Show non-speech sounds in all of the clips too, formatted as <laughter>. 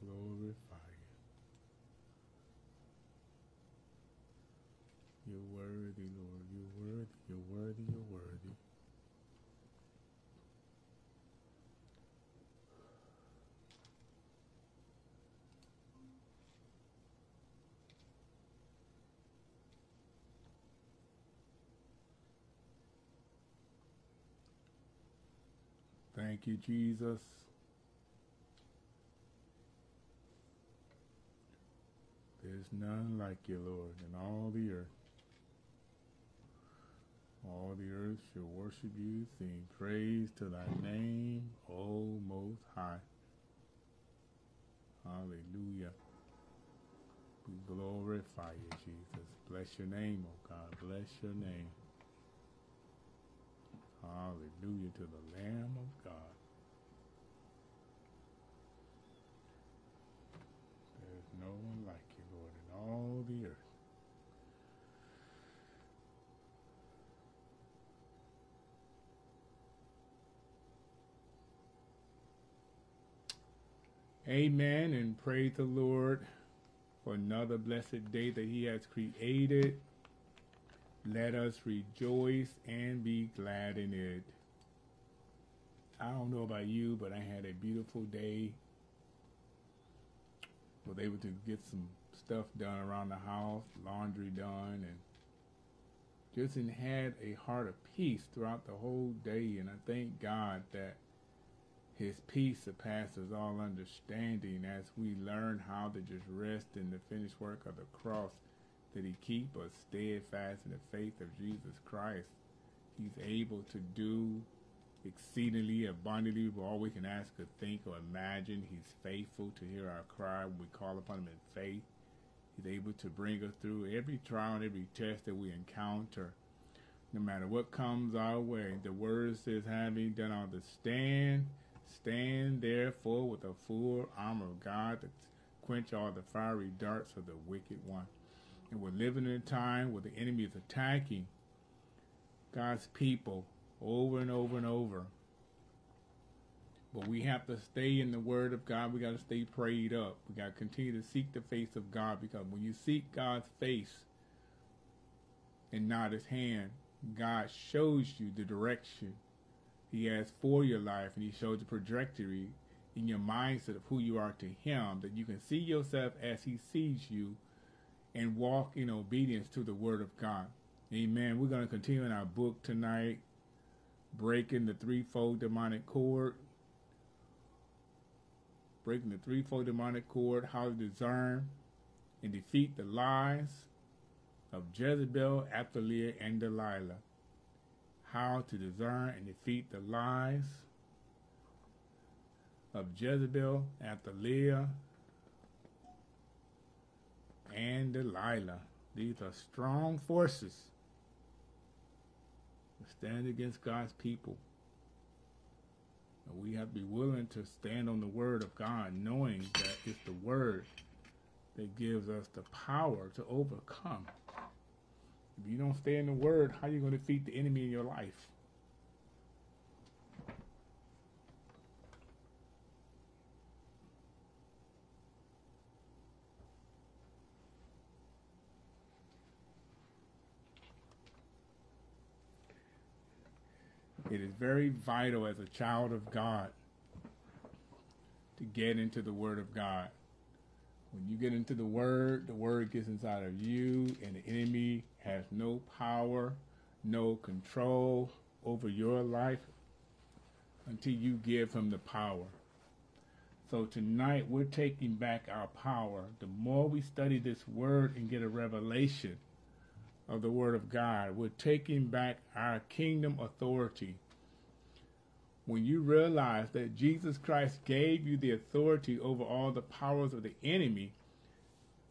glorify you. You're worthy, Lord. You're worthy. You're worthy. You're worthy. Thank you, Jesus. There's none like you, Lord, in all the earth. All the earth shall worship you, sing praise to thy name, O Most High. Hallelujah. We glorify you, Jesus. Bless your name, O God. Bless your name. Hallelujah to the Lamb of God. There's no one like you, Lord, in all the earth. Amen and praise the Lord for another blessed day that He has created. Let us rejoice and be glad in it. I don't know about you, but I had a beautiful day. Was able to get some stuff done around the house, laundry done, and just had a heart of peace throughout the whole day. And I thank God that His peace surpasses all understanding as we learn how to just rest in the finished work of the cross that he keep us steadfast in the faith of Jesus Christ. He's able to do exceedingly abundantly of all we can ask or think or imagine. He's faithful to hear our cry when we call upon him in faith. He's able to bring us through every trial and every test that we encounter. No matter what comes our way, the word says, having done all to stand, stand therefore with a full armor of God to quench all the fiery darts of the wicked one. And we're living in a time where the enemy is attacking God's people over and over and over. But we have to stay in the Word of God. We got to stay prayed up. We got to continue to seek the face of God because when you seek God's face and not His hand, God shows you the direction He has for your life and He shows the trajectory in your mindset of who you are to Him, that you can see yourself as He sees you and walk in obedience to the word of God. Amen. We're going to continue in our book tonight, breaking the threefold demonic cord. Breaking the threefold demonic cord, how to discern and defeat the lies of Jezebel, Athaliah, and Delilah. How to discern and defeat the lies of Jezebel, Athaliah, and Delilah. These are strong forces to stand against God's people. We have to be willing to stand on the word of God, knowing that it's the word that gives us the power to overcome. If you don't stay in the word, how are you going to defeat the enemy in your life? It is very vital as a child of God to get into the Word of God. When you get into the Word, the Word gets inside of you, and the enemy has no power, no control over your life until you give him the power. So tonight we're taking back our power. The more we study this Word and get a revelation, of the Word of God. We're taking back our kingdom authority. When you realize that Jesus Christ gave you the authority over all the powers of the enemy,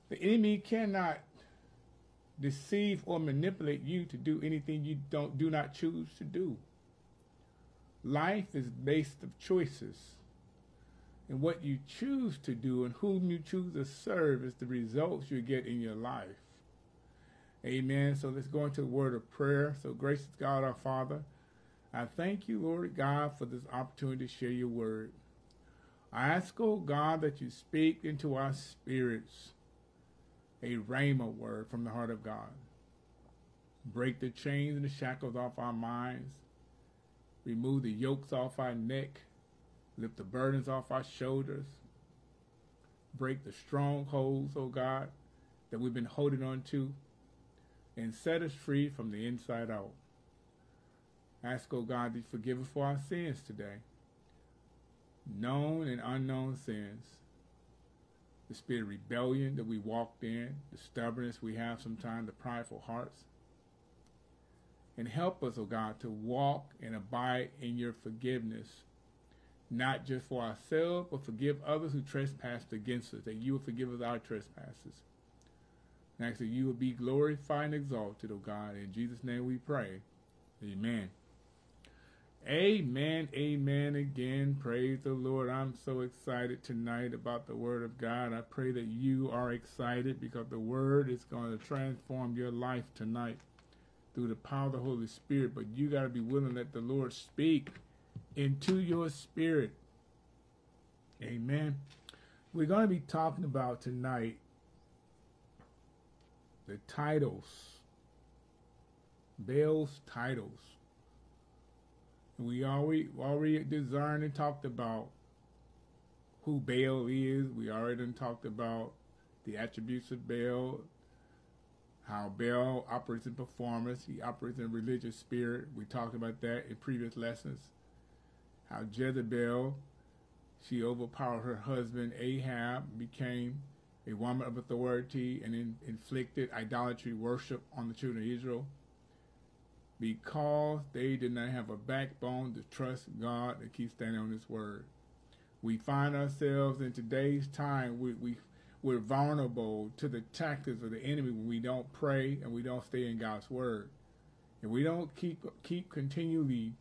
the enemy cannot deceive or manipulate you to do anything you don't do not choose to do. Life is based of choices. And what you choose to do and whom you choose to serve is the results you get in your life. Amen. So let's go into the word of prayer. So gracious God our Father, I thank you, Lord God, for this opportunity to share your word. I ask, oh God, that you speak into our spirits a rhema word from the heart of God. Break the chains and the shackles off our minds. Remove the yokes off our neck. Lift the burdens off our shoulders. Break the strongholds, oh God, that we've been holding on to. And set us free from the inside out. Ask, oh God, to forgive us for our sins today. Known and unknown sins. The spirit of rebellion that we walked in, the stubbornness we have sometimes, the prideful hearts. And help us, oh God, to walk and abide in your forgiveness, not just for ourselves, but forgive others who trespassed against us, that you will forgive us our trespasses. And ask that you will be glorified and exalted, O God. In Jesus' name we pray. Amen. Amen. Amen again. Praise the Lord. I'm so excited tonight about the Word of God. I pray that you are excited because the Word is going to transform your life tonight through the power of the Holy Spirit. But you got to be willing to let the Lord speak into your spirit. Amen. We're going to be talking about tonight the titles, Baal's titles. We already already designed and talked about who Baal is. We already talked about the attributes of Baal, how Baal operates in performance. He operates in religious spirit. We talked about that in previous lessons. How Jezebel, she overpowered her husband Ahab, became a woman of authority, and in, inflicted idolatry worship on the children of Israel because they did not have a backbone to trust God and keep standing on His word. We find ourselves in today's time, we, we, we're vulnerable to the tactics of the enemy when we don't pray and we don't stay in God's word. And we don't keep, keep continually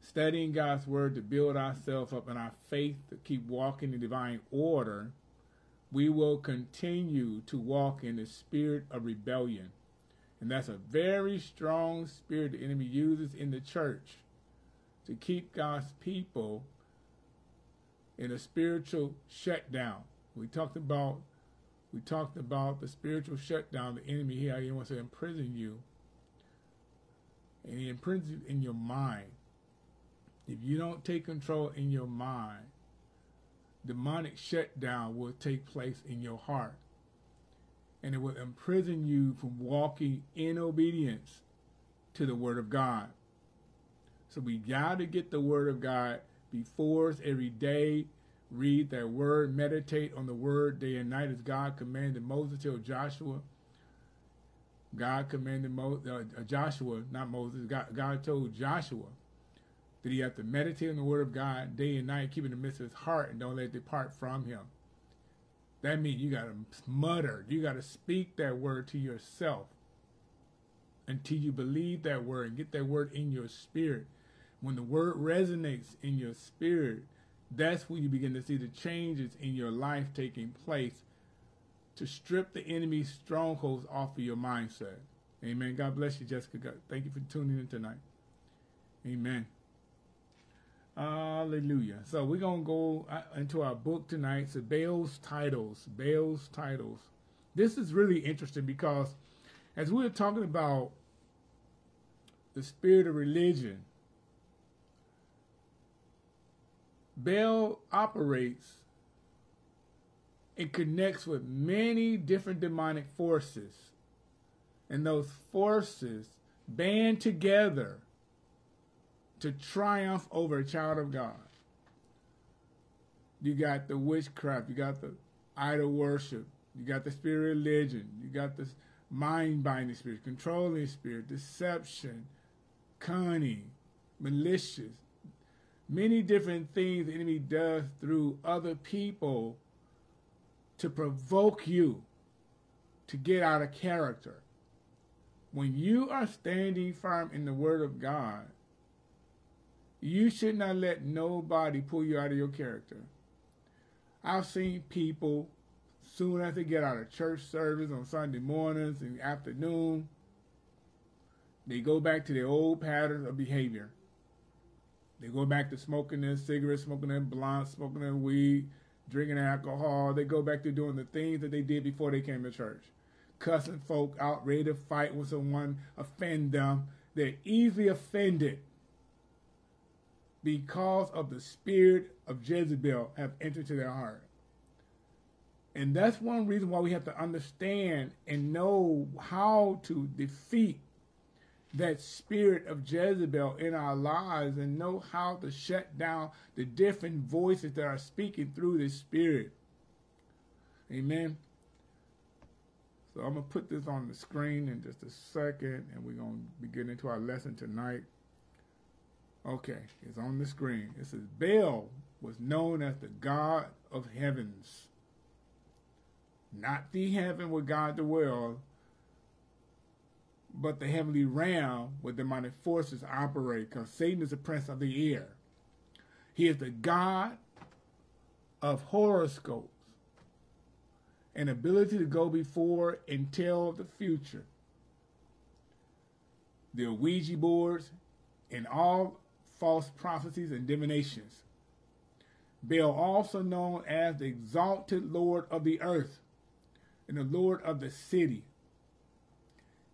studying God's word to build ourselves up in our faith, to keep walking in divine order, we will continue to walk in the spirit of rebellion and that's a very strong spirit the enemy uses in the church to keep God's people in a spiritual shutdown. We talked about we talked about the spiritual shutdown, the enemy here, he wants to imprison you. And he imprisons you in your mind. If you don't take control in your mind, demonic shutdown will take place in your heart and it will imprison you from walking in obedience to the Word of God. So we got to get the Word of God before us every day. Read that Word, meditate on the Word day and night as God commanded Moses to Joshua. God commanded Mo, uh, Joshua, not Moses, God, God told Joshua that he had to meditate on the Word of God day and night, keep it in the midst of his heart, and don't let it depart from him. That means you got to mutter. You got to speak that word to yourself until you believe that word and get that word in your spirit. When the word resonates in your spirit, that's when you begin to see the changes in your life taking place to strip the enemy's strongholds off of your mindset. Amen. God bless you, Jessica. God, thank you for tuning in tonight. Amen. Hallelujah. So we're going to go uh, into our book tonight. So Baal's titles. Baal's titles. This is really interesting because as we are talking about the spirit of religion, Baal operates and connects with many different demonic forces. And those forces band together to triumph over a child of God. You got the witchcraft, you got the idol worship, you got the spirit of religion, you got the mind binding spirit, controlling spirit, deception, cunning, malicious, many different things the enemy does through other people to provoke you to get out of character. When you are standing firm in the Word of God, you should not let nobody pull you out of your character. I've seen people soon as they get out of church service on Sunday mornings and afternoon, They go back to their old patterns of behavior. They go back to smoking their cigarettes, smoking their blunt, smoking their weed, drinking alcohol. They go back to doing the things that they did before they came to church. Cussing folk out, ready to fight when someone offend them. They're easily offended because of the spirit of Jezebel have entered to their heart. And that's one reason why we have to understand and know how to defeat that spirit of Jezebel in our lives and know how to shut down the different voices that are speaking through this spirit. Amen. So I'm going to put this on the screen in just a second and we're going to be getting into our lesson tonight. Okay, it's on the screen. It says Baal was known as the God of heavens. Not the heaven where God dwells, but the heavenly realm where demonic forces operate, because Satan is the prince of the air. He is the God of horoscopes and ability to go before and tell the future. The Ouija boards and all false prophecies and divinations. Baal, also known as the exalted Lord of the earth and the Lord of the city.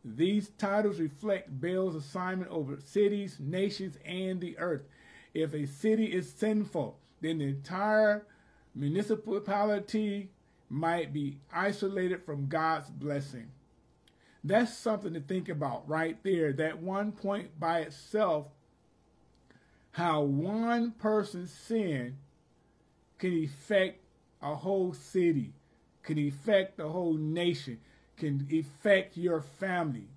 These titles reflect Baal's assignment over cities, nations, and the earth. If a city is sinful, then the entire municipality might be isolated from God's blessing. That's something to think about right there. That one point by itself, how one person's sin can affect a whole city, can affect the whole nation, can affect your family.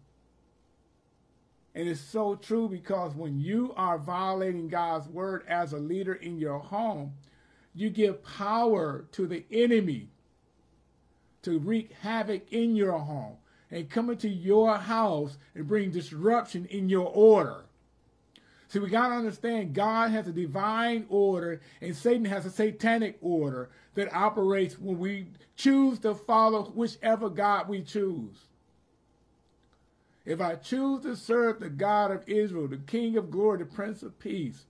And it's so true because when you are violating God's word as a leader in your home, you give power to the enemy to wreak havoc in your home and come into your house and bring disruption in your order. See, we got to understand God has a divine order and Satan has a satanic order that operates when we choose to follow whichever God we choose. If I choose to serve the God of Israel, the King of glory, the Prince of Peace,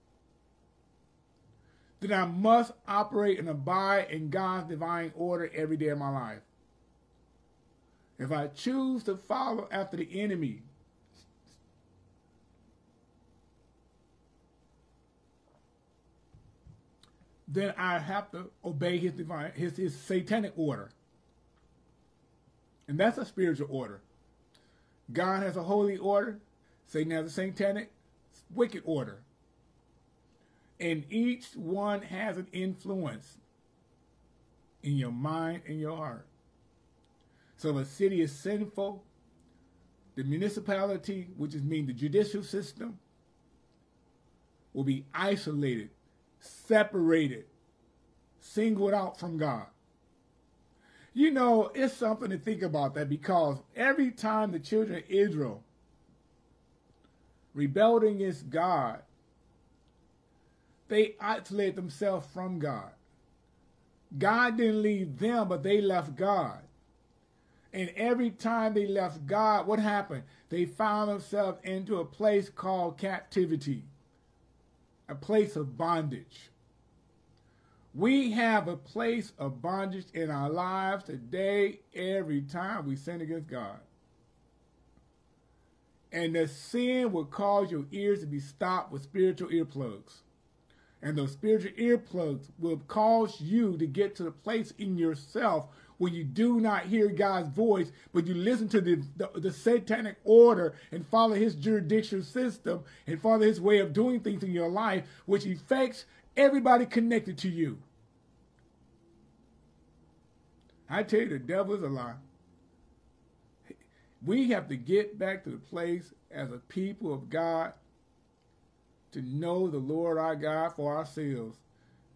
then I must operate and abide in God's divine order every day of my life. If I choose to follow after the enemy, then I have to obey his divine, his, his satanic order. And that's a spiritual order. God has a holy order. Satan has a satanic, wicked order. And each one has an influence in your mind and your heart. So the city is sinful, the municipality, which is mean the judicial system, will be isolated, separated, singled out from God. You know, it's something to think about that because every time the children of Israel rebelled against God, they isolated themselves from God. God didn't leave them, but they left God. And every time they left God, what happened? They found themselves into a place called captivity, a place of bondage. We have a place of bondage in our lives today every time we sin against God. And the sin will cause your ears to be stopped with spiritual earplugs. And those spiritual earplugs will cause you to get to the place in yourself when you do not hear God's voice, but you listen to the, the, the, satanic order and follow his jurisdictional system and follow his way of doing things in your life, which affects everybody connected to you. I tell you, the devil is a lie. We have to get back to the place as a people of God to know the Lord our God for ourselves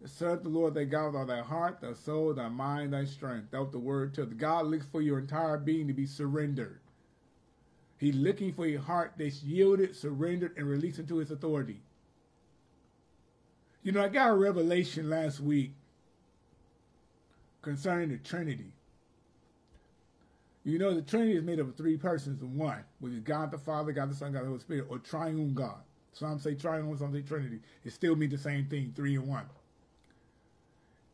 Serve the Lord thy God with all thy heart, thy soul, thy mind, thy strength. That was the word to God looks for your entire being to be surrendered. He's looking for a heart that's yielded, surrendered, and released into his authority. You know, I got a revelation last week concerning the Trinity. You know, the Trinity is made up of three persons in one, which is God the Father, God the Son, God the Holy Spirit, or triune God. Some say triune, some say Trinity. It still means the same thing, three in one.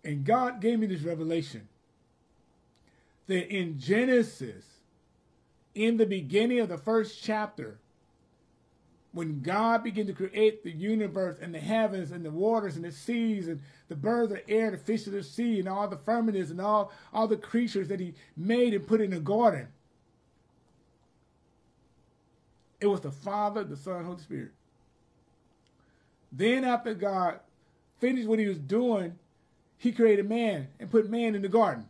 And God gave me this revelation that in Genesis, in the beginning of the first chapter, when God began to create the universe and the heavens and the waters and the seas and the birds of the air, the fish of the sea, and all the firmaments and all, all the creatures that he made and put in the garden, it was the Father, the Son, Holy Spirit. Then after God finished what he was doing, he created man and put man in the garden.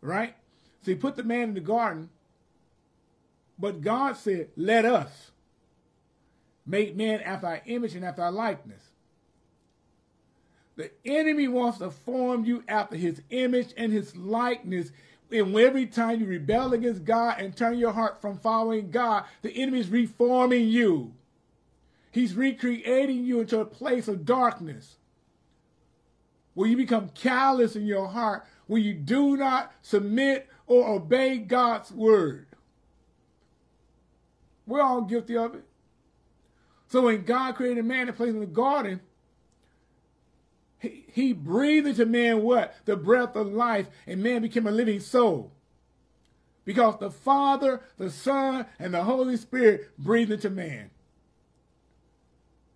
Right? So he put the man in the garden, but God said, let us make man after our image and after our likeness. The enemy wants to form you after his image and his likeness. And every time you rebel against God and turn your heart from following God, the enemy is reforming you. He's recreating you into a place of darkness where you become callous in your heart, where you do not submit or obey God's word. We're all guilty of it. So when God created man and placed in the garden, he, he breathed into man what? The breath of life, and man became a living soul. Because the Father, the Son, and the Holy Spirit breathed into man.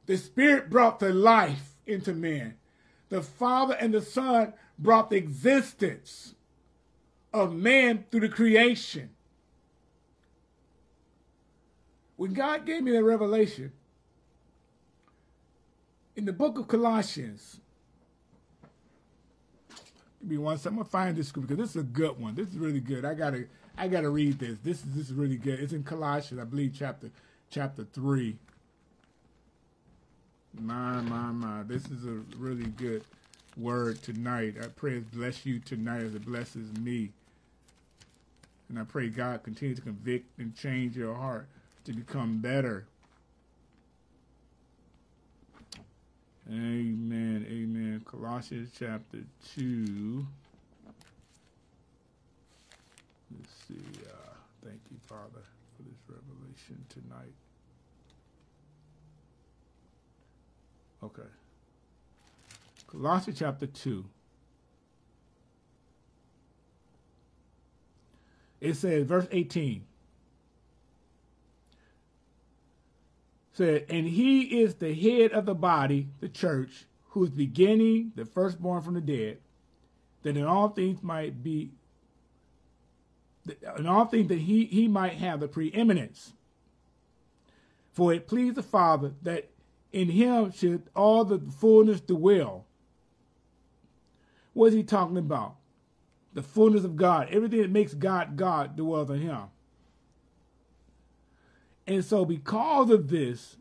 The Spirit brought the life into man. The Father and the Son brought the existence of man through the creation. When God gave me that revelation, in the book of Colossians, give me one second. I'm gonna find this because this is a good one. This is really good. I gotta I gotta read this. This is this is really good. It's in Colossians, I believe, chapter chapter three. My my my. This is a really good word tonight. I pray it bless you tonight as it blesses me. And I pray God continue to convict and change your heart to become better Amen. Amen. Colossians chapter 2. Let's see. Uh, thank you, Father, for this revelation tonight. Okay. Colossians chapter 2. It says, verse 18. said, and he is the head of the body, the church, who is beginning, the firstborn from the dead, that in all things might be, in all things that he, he might have the preeminence. For it pleased the Father that in him should all the fullness dwell. What is he talking about? The fullness of God. Everything that makes God God dwells in him. And so, because of this,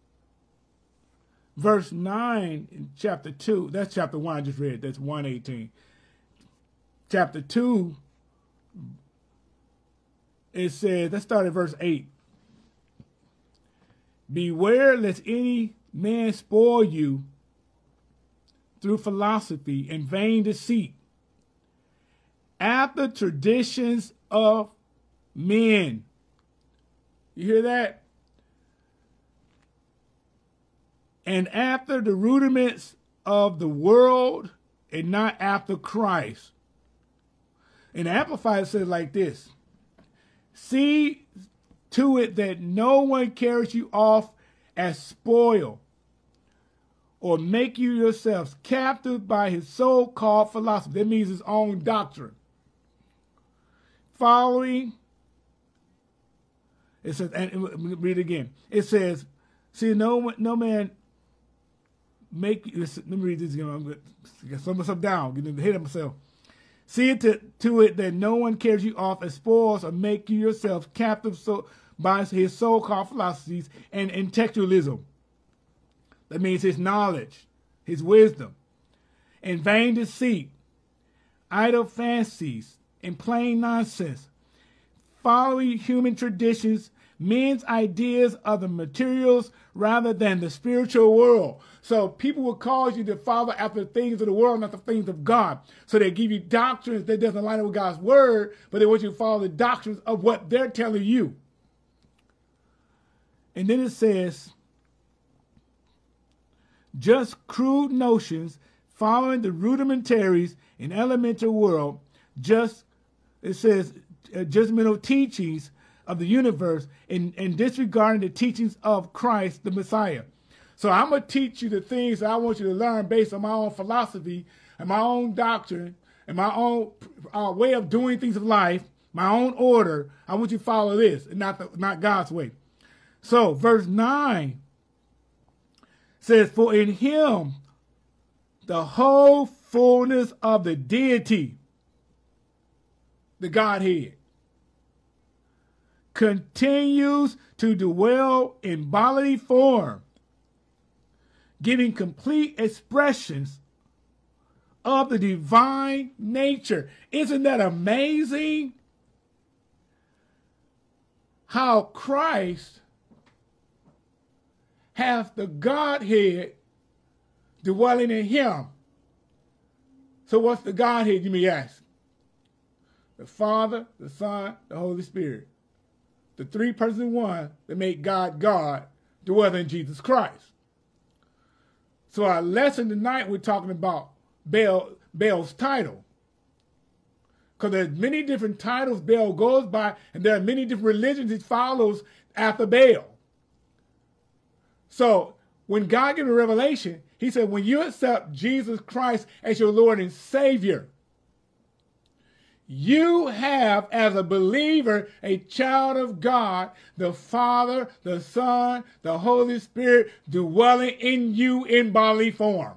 verse 9 in chapter 2, that's chapter 1 I just read, that's 118. Chapter 2, it says, let's start at verse 8. Beware lest any man spoil you through philosophy and vain deceit, after traditions of men. You hear that? and after the rudiments of the world and not after Christ. And Amplified says like this See to it that no one carries you off as spoil or make you yourselves captive by his so called philosophy. That means his own doctrine. Following, it says, and read again. It says, See, no, no man make let me read this again. I'm gonna slow myself down, get the head of myself. See to, to it that no one carries you off as spoils or make you yourself captive so by his so-called philosophies and intellectualism. That means his knowledge, his wisdom, and vain deceit, idle fancies, and plain nonsense, following human traditions, men's ideas of the materials rather than the spiritual world. So people will cause you to follow after the things of the world, not the things of God. So they give you doctrines that doesn't line up with God's word, but they want you to follow the doctrines of what they're telling you. And then it says, just crude notions following the rudimentaries and elemental world, just, it says, uh, judgmental teachings of the universe and, and disregarding the teachings of Christ, the Messiah. So I'm going to teach you the things I want you to learn based on my own philosophy and my own doctrine and my own uh, way of doing things of life, my own order. I want you to follow this and not, the, not God's way. So, verse 9 says, For in him the whole fullness of the deity, the Godhead, continues to dwell in bodily form, giving complete expressions of the divine nature. Isn't that amazing? How Christ has the Godhead dwelling in him. So what's the Godhead, you may ask? The Father, the Son, the Holy Spirit the three persons in one that make God God dwell in Jesus Christ. So our lesson tonight, we're talking about Baal, Baal's title. Because there's many different titles Baal goes by, and there are many different religions he follows after Baal. So when God gave a revelation, he said, when you accept Jesus Christ as your Lord and Savior, you have, as a believer, a child of God, the Father, the Son, the Holy Spirit dwelling in you in bodily form.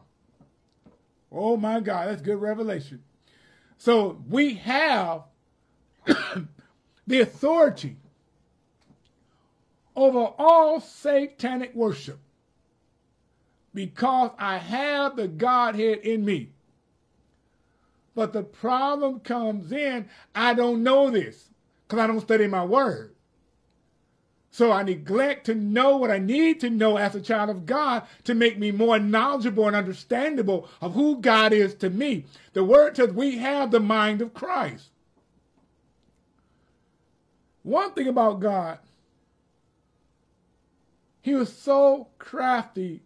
Oh my God, that's good revelation. So we have <coughs> the authority over all satanic worship because I have the Godhead in me. But the problem comes in, I don't know this because I don't study my word. So I neglect to know what I need to know as a child of God to make me more knowledgeable and understandable of who God is to me. The word says we have the mind of Christ. One thing about God, he was so crafty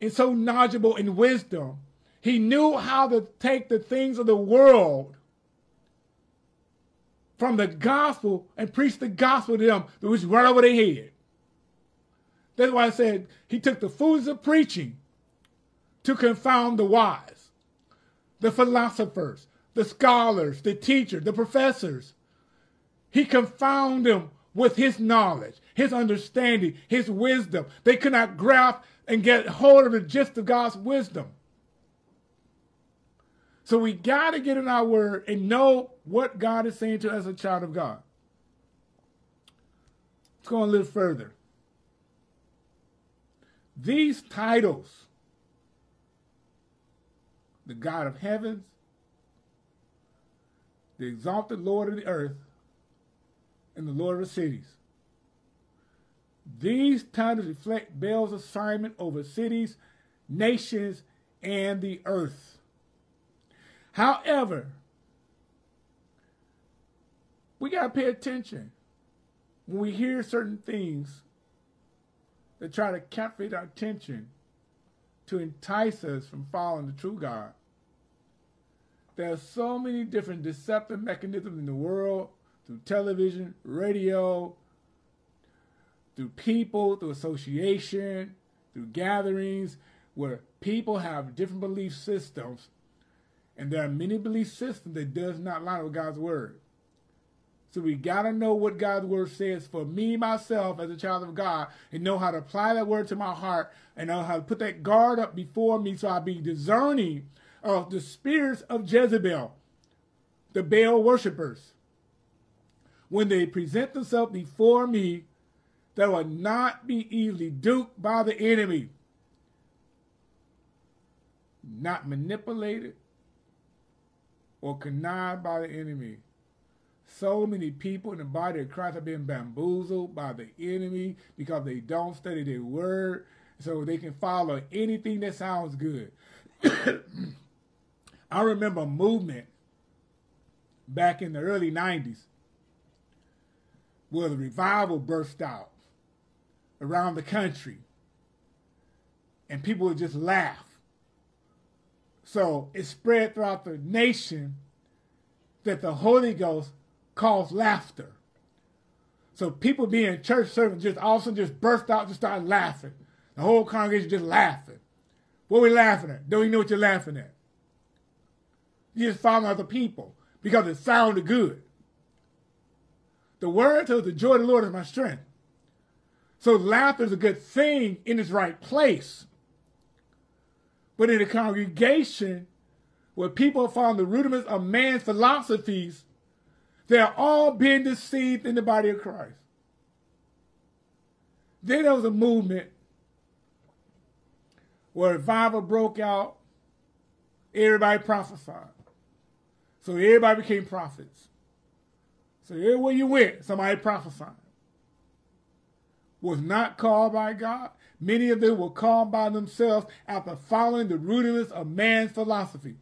and so knowledgeable in wisdom he knew how to take the things of the world from the gospel and preach the gospel to them, which right over their head. That's why I said he took the fools of preaching to confound the wise, the philosophers, the scholars, the teachers, the professors. He confounded them with his knowledge, his understanding, his wisdom. They could not grasp and get hold of the gist of God's wisdom. So we got to get in our word and know what God is saying to us as a child of God. Let's go a little further. These titles, the God of heavens, the exalted Lord of the earth, and the Lord of the cities. These titles reflect Baal's assignment over cities, nations, and the earth. However, we got to pay attention when we hear certain things that try to captivate our attention to entice us from following the true God. There are so many different deceptive mechanisms in the world through television, radio, through people, through association, through gatherings, where people have different belief systems and there are many belief systems that does not line with God's word. So we got to know what God's word says for me, myself, as a child of God, and know how to apply that word to my heart and know how to put that guard up before me so I be discerning of the spirits of Jezebel, the Baal worshippers. When they present themselves before me, that will not be easily duped by the enemy, not manipulated, or connived by the enemy. So many people in the body of Christ have been bamboozled by the enemy because they don't study their word, so they can follow anything that sounds good. <coughs> I remember a movement back in the early 90s where the revival burst out around the country and people would just laugh. So it spread throughout the nation that the Holy Ghost caused laughter. So people being church servants just all of a sudden just burst out and start laughing. The whole congregation just laughing. What are we laughing at? Don't even know what you're laughing at. You just following other people because it sounded good. The word tells the joy of the Lord is my strength. So laughter is a good thing in its right place. But in a congregation where people found the rudiments of man's philosophies, they're all being deceived in the body of Christ. Then there was a movement where revival broke out, everybody prophesied. So everybody became prophets. So everywhere you went, somebody prophesied. Was not called by God. Many of them were called by themselves after following the rudiments of man's philosophy.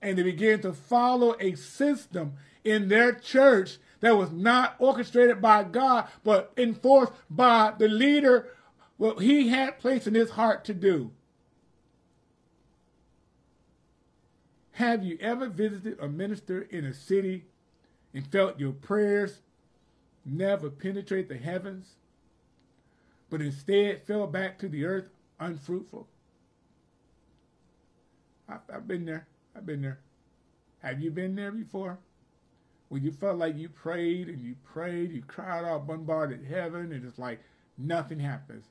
And they began to follow a system in their church that was not orchestrated by God, but enforced by the leader, what he had placed in his heart to do. Have you ever visited a minister in a city and felt your prayers never penetrate the heavens, but instead fell back to the earth unfruitful? I, I've been there. I've been there. Have you been there before? When you felt like you prayed and you prayed, you cried out, bombarded heaven, and it's like nothing happens.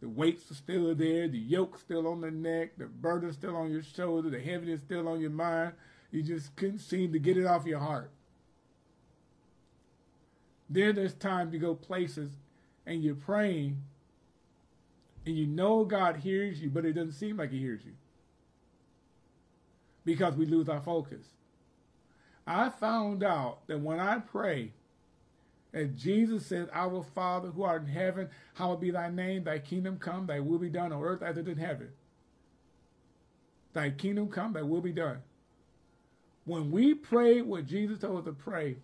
The weights are still there, the yoke still on the neck, the burden still on your shoulder, the heaviness still on your mind. You just couldn't seem to get it off your heart. Then there's time to go places and you're praying and you know God hears you, but it doesn't seem like he hears you. Because we lose our focus. I found out that when I pray, as Jesus says, Our Father who art in heaven, hallowed be thy name, thy kingdom come, thy will be done on earth as it is in heaven. Thy kingdom come, thy will be done. When we pray what Jesus told us to pray,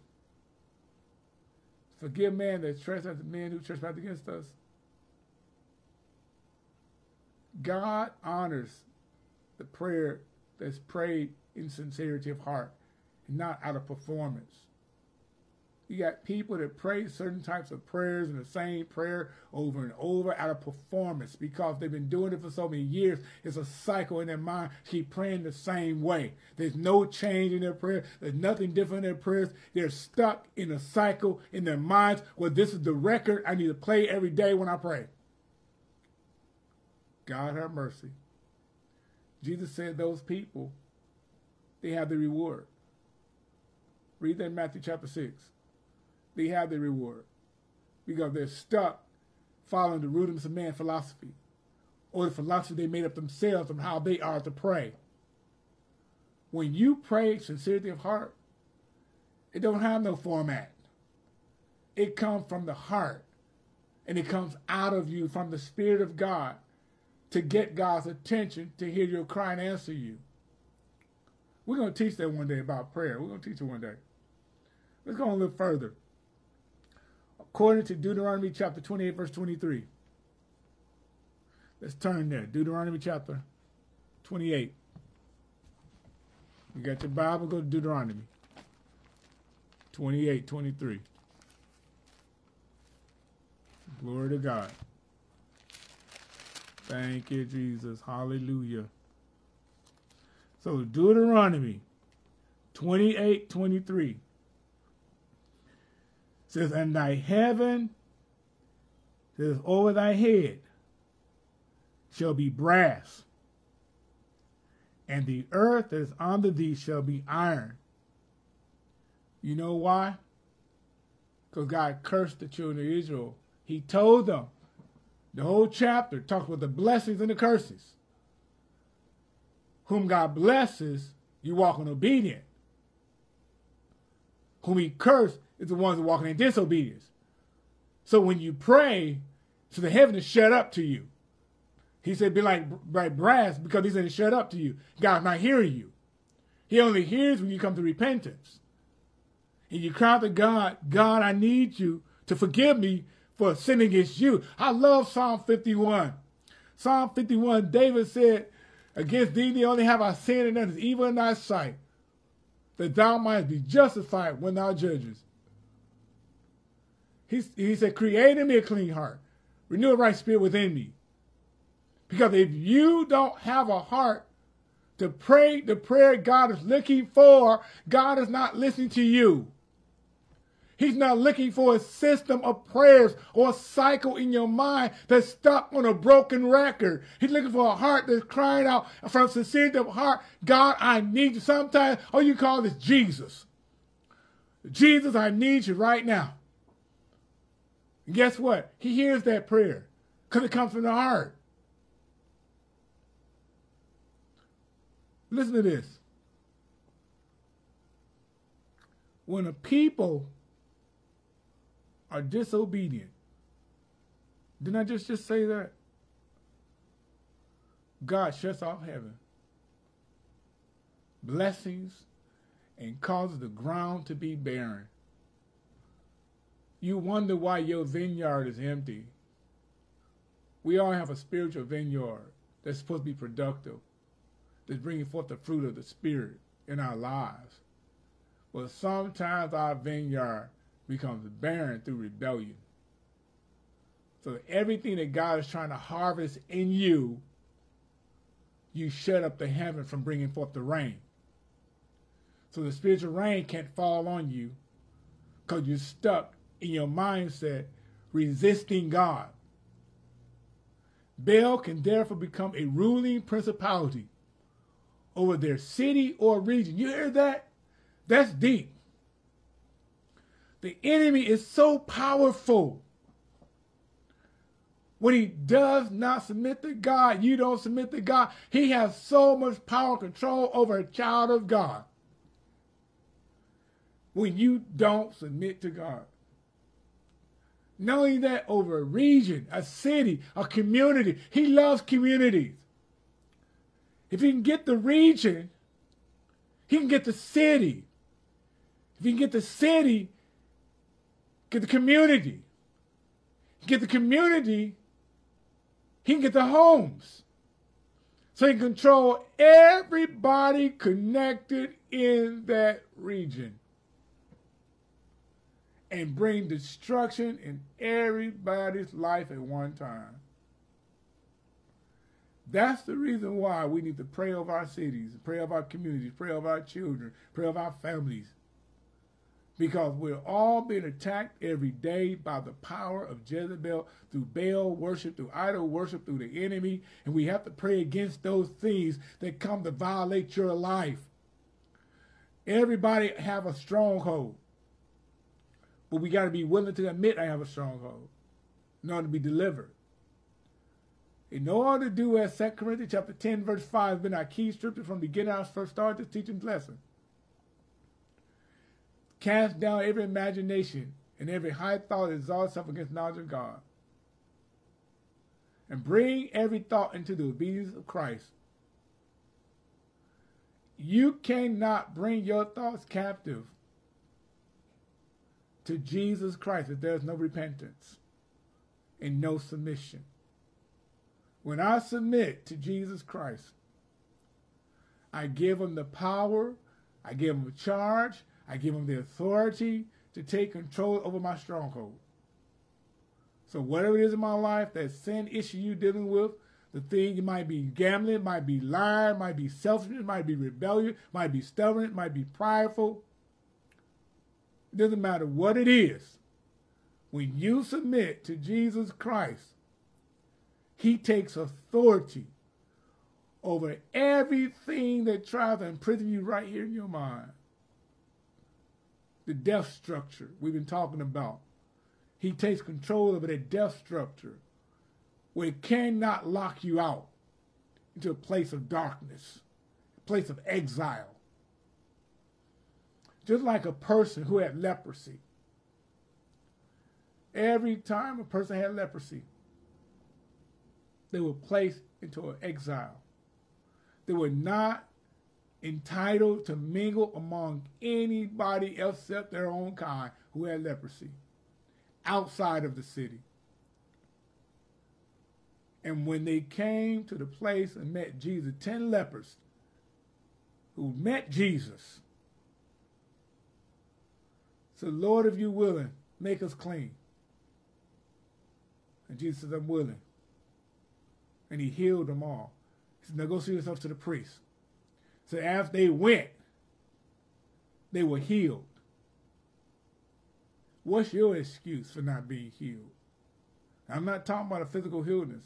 forgive man that trespasses men who trespass against us. God honors the prayer that's prayed in sincerity of heart and not out of performance. You got people that pray certain types of prayers and the same prayer over and over out of performance because they've been doing it for so many years. It's a cycle in their mind. Keep praying the same way. There's no change in their prayer. There's nothing different in their prayers. They're stuck in a cycle in their minds where this is the record I need to play every day when I pray. God have mercy. Jesus said those people, they have the reward. Read that in Matthew chapter 6 they have their reward because they're stuck following the rudiments of man philosophy or the philosophy they made up themselves on how they are to pray. When you pray sincerity of heart, it don't have no format. It comes from the heart and it comes out of you from the Spirit of God to get God's attention to hear your cry and answer you. We're going to teach that one day about prayer. We're going to teach it one day. Let's go a little further according to Deuteronomy chapter 28, verse 23. Let's turn there. Deuteronomy chapter 28. You got your Bible, go to Deuteronomy 28, 23. Glory to God. Thank you, Jesus. Hallelujah. So Deuteronomy 28, 23 says, And thy heaven says, over thy head shall be brass, and the earth that is under thee shall be iron. You know why? Because God cursed the children of Israel. He told them, the whole chapter talks about the blessings and the curses. Whom God blesses, you walk in obedience. whom he cursed is the ones walking in disobedience. So when you pray, so the heaven is shut up to you. He said, be like, like brass because he said, shut up to you. God's not hearing you. He only hears when you come to repentance. And you cry to God, God, I need you to forgive me for sinning against you. I love Psalm 51. Psalm 51, David said, Against thee, the only have I sinned and done is evil in thy sight, that thou mightest be justified when thou judgest. He, said, Create in me a clean heart, renew a right spirit within me. Because if you don't have a heart to pray the prayer God is looking for, God is not listening to you. He's not looking for a system of prayers or a cycle in your mind that's stuck on a broken record. He's looking for a heart that's crying out from sincerity of heart, God, I need you. Sometimes, oh, you call this Jesus. Jesus, I need you right now. And guess what? He hears that prayer because it comes from the heart. Listen to this. When a people are disobedient, didn't I just, just say that? God shuts off heaven, blessings, and causes the ground to be barren. You wonder why your vineyard is empty. We all have a spiritual vineyard that's supposed to be productive that's bringing forth the fruit of the Spirit in our lives. But sometimes our vineyard becomes barren through rebellion. So everything that God is trying to harvest in you, you shut up the heaven from bringing forth the rain. So the spiritual rain can't fall on you because you're stuck in your mindset resisting God. Baal can therefore become a ruling principality over their city or region. You hear that? That's deep. The enemy is so powerful. When he does not submit to God, you don't submit to God. He has so much power and control over a child of God. When you don't submit to God. Not only that, over a region, a city, a community. He loves communities. If he can get the region, he can get the city. If he can get the city, get the community. Get the community, he can get the homes. So he can control everybody connected in that region and bring destruction in everybody's life at one time. That's the reason why we need to pray over our cities, pray over our communities, pray over our children, pray over our families. Because we're all being attacked every day by the power of Jezebel through Baal worship, through idol worship, through the enemy. And we have to pray against those things that come to violate your life. Everybody have a stronghold. But we got to be willing to admit I have a stronghold in order to be delivered. In order to do as 2 Corinthians chapter 10, verse 5 has been our key scripture from the beginning, I first started this teaching lesson. Cast down every imagination and every high thought that exalts itself against knowledge of God. And bring every thought into the obedience of Christ. You cannot bring your thoughts captive to Jesus Christ if there's no repentance and no submission. When I submit to Jesus Christ, I give him the power, I give him a charge, I give him the authority to take control over my stronghold. So whatever it is in my life, that sin issue you're dealing with, the thing it might be gambling, might be lying, might be selfishness, might be rebellion, might be stubborn, might be prideful. Doesn't matter what it is. When you submit to Jesus Christ, he takes authority over everything that tries to imprison you right here in your mind. The death structure we've been talking about. He takes control over the death structure where it cannot lock you out into a place of darkness, a place of exile. Just like a person who had leprosy. Every time a person had leprosy, they were placed into an exile. They were not entitled to mingle among anybody else except their own kind who had leprosy outside of the city. And when they came to the place and met Jesus, 10 lepers who met Jesus said, Lord, if you're willing, make us clean. And Jesus said, I'm willing. And he healed them all. He said, now go see yourself to the priest. So after they went, they were healed. What's your excuse for not being healed? I'm not talking about a physical illness.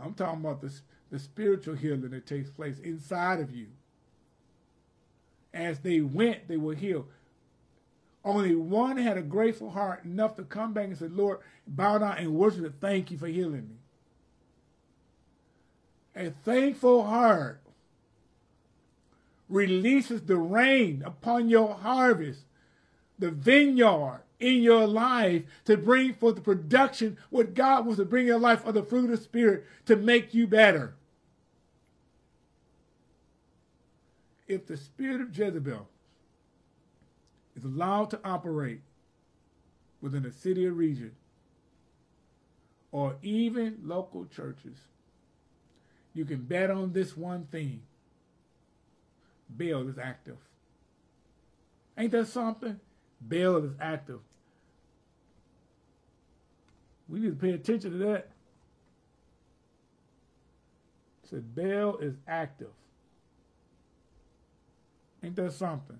I'm talking about the, the spiritual healing that takes place inside of you. As they went, they were healed. Only one had a grateful heart enough to come back and say, Lord, bow down and worship and thank you for healing me. A thankful heart releases the rain upon your harvest, the vineyard in your life to bring forth the production, what God wants to bring in your life of the fruit of the Spirit to make you better. If the spirit of Jezebel is allowed to operate within a city or region, or even local churches, you can bet on this one thing Baal is active. Ain't that something? Baal is active. We need to pay attention to that. Said Baal is active. Ain't that something?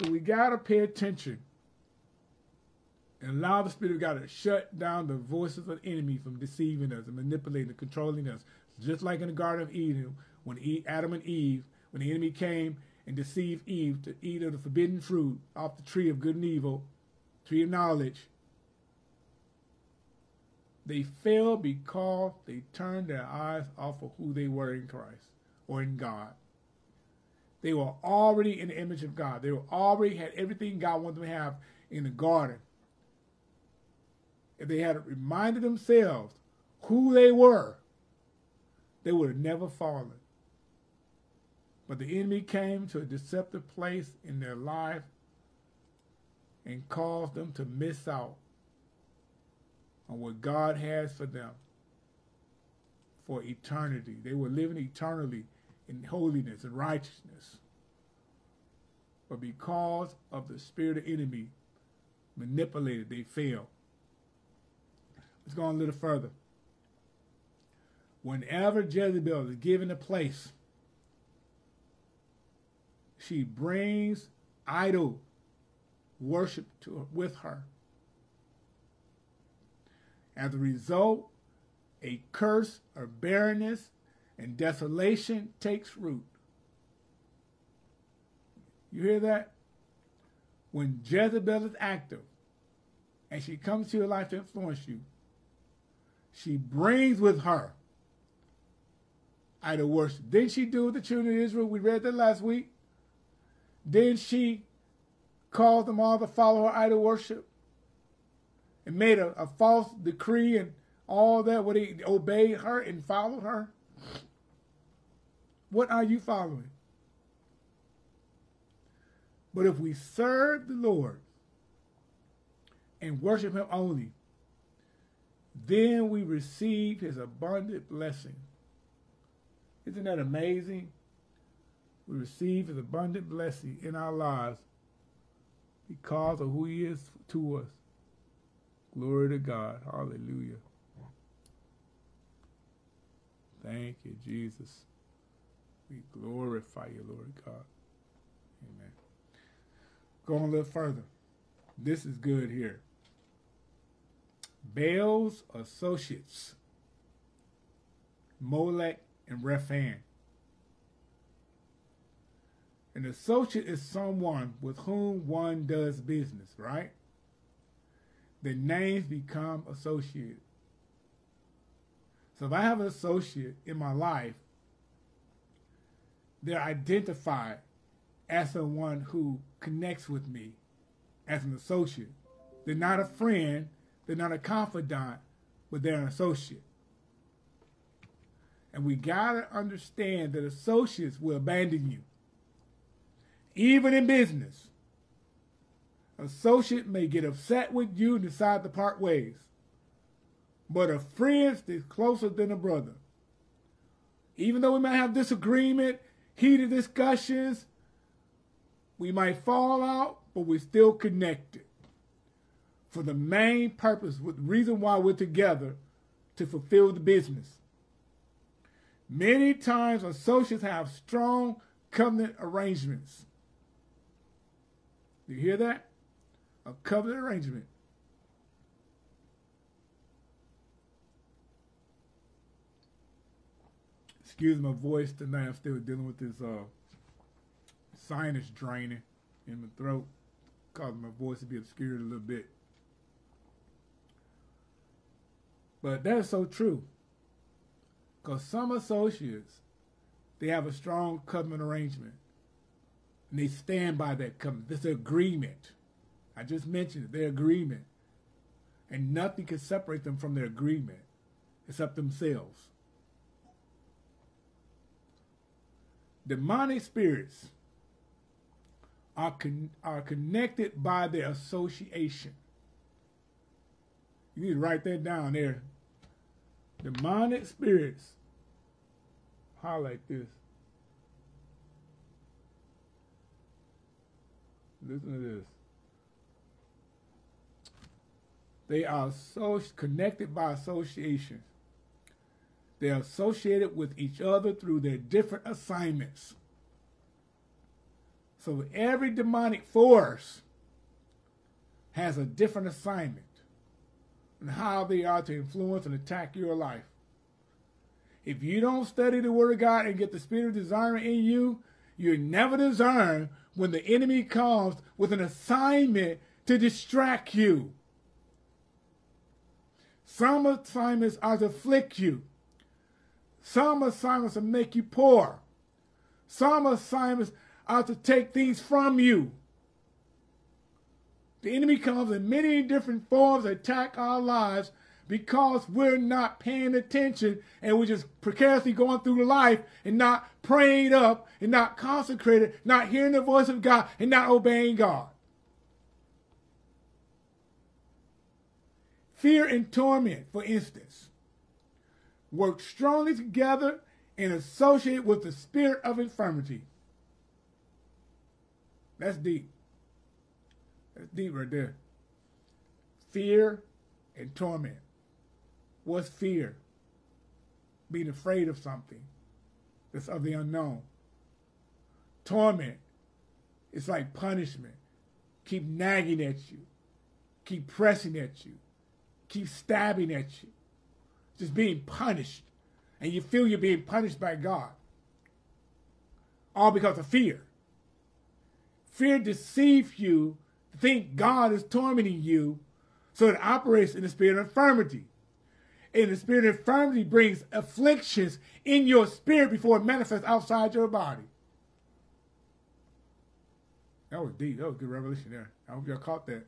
So we got to pay attention and allow the Spirit of God to shut down the voices of the enemy from deceiving us and manipulating and controlling us. Just like in the Garden of Eden, when Adam and Eve, when the enemy came and deceived Eve to eat of the forbidden fruit off the tree of good and evil, tree of knowledge, they fell because they turned their eyes off of who they were in Christ or in God. They were already in the image of God. They were already had everything God wanted them to have in the garden. If they had reminded themselves who they were, they would have never fallen. But the enemy came to a deceptive place in their life and caused them to miss out on what God has for them for eternity. They were living eternally in holiness and righteousness. But because of the spirit of enemy manipulated, they fail. Let's go on a little further. Whenever Jezebel is given a place, she brings idol worship to, with her. As a result, a curse of barrenness and desolation takes root. You hear that? When Jezebel is active and she comes to your life to influence you, she brings with her idol worship. Didn't she do with the children of Israel? We read that last week. Didn't she cause them all to follow her idol worship? And made a, a false decree and all that, where they obeyed her and followed her? What are you following? But if we serve the Lord and worship him only, then we receive his abundant blessing. Isn't that amazing? We receive his abundant blessing in our lives because of who he is to us. Glory to God. Hallelujah. Thank you, Jesus. We glorify you, Lord God. Amen. Going a little further. This is good here. Baal's associates, Molech and Rephan. An associate is someone with whom one does business, right? The names become associated. So if I have an associate in my life they're identified as someone who connects with me as an associate. They're not a friend, they're not a confidant, but they're an associate. And we got to understand that associates will abandon you. Even in business, associate may get upset with you and decide to part ways. But a friend is closer than a brother. Even though we might have disagreement, heated discussions, we might fall out, but we're still connected for the main purpose, the reason why we're together to fulfill the business. Many times associates have strong covenant arrangements. You hear that? A covenant arrangement. Excuse my voice tonight. I'm still dealing with this uh, sinus draining in my throat, causing my voice to be obscured a little bit. But that's so true. Because some associates, they have a strong covenant arrangement. And they stand by that covenant. This agreement. I just mentioned it, their agreement. And nothing can separate them from their agreement except themselves. Demonic spirits are, con are connected by their association. You need to write that down there. Demonic spirits. Highlight this. Listen to this. They are so connected by association. They are associated with each other through their different assignments. So every demonic force has a different assignment and how they are to influence and attack your life. If you don't study the Word of God and get the spirit of discernment in you, you never discern when the enemy comes with an assignment to distract you. Some assignments are to afflict you. Some assignments to make you poor. Some assignments are to take things from you. The enemy comes in many different forms to attack our lives because we're not paying attention and we're just precariously going through life and not praying up and not consecrated, not hearing the voice of God and not obeying God. Fear and torment, for instance, work strongly together and associate with the spirit of infirmity. That's deep. That's deep right there. Fear and torment. What's fear? Being afraid of something that's of the unknown. Torment. It's like punishment. Keep nagging at you. Keep pressing at you. Keep stabbing at you. Just being punished. And you feel you're being punished by God. All because of fear. Fear deceives you to think God is tormenting you, so it operates in the spirit of infirmity. And the spirit of infirmity brings afflictions in your spirit before it manifests outside your body. That was deep. That was good revelation there. I hope y'all caught that.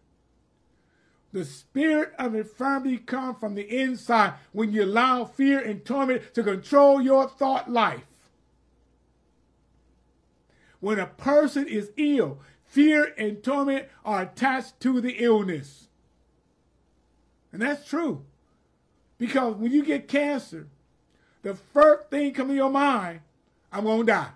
The spirit of infirmity comes from the inside when you allow fear and torment to control your thought life. When a person is ill, Fear and torment are attached to the illness. And that's true. Because when you get cancer, the first thing comes to your mind, I'm going to die.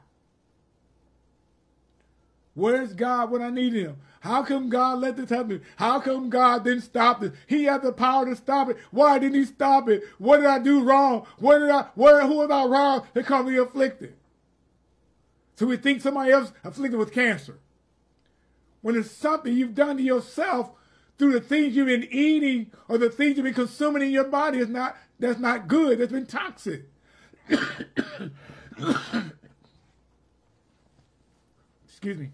Where's God when I need him? How come God let this happen? How come God didn't stop this? He had the power to stop it. Why didn't he stop it? What did I do wrong? What did I, where, who am I wrong to come be afflicted? So we think somebody else afflicted with cancer when it's something you've done to yourself through the things you've been eating or the things you've been consuming in your body is not that's not good. That's been toxic. <coughs> <coughs> Excuse me.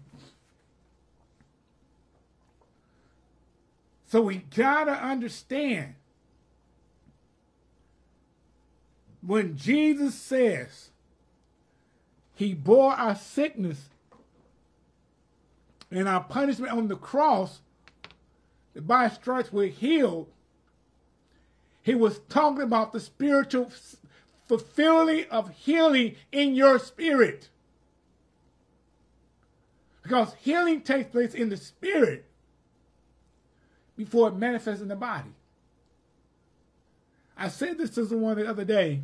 So we gotta understand when Jesus says He bore our sickness and our punishment on the cross. That by stripes we're healed. He was talking about the spiritual fulfilling of healing in your spirit. Because healing takes place in the spirit before it manifests in the body. I said this to someone the other day.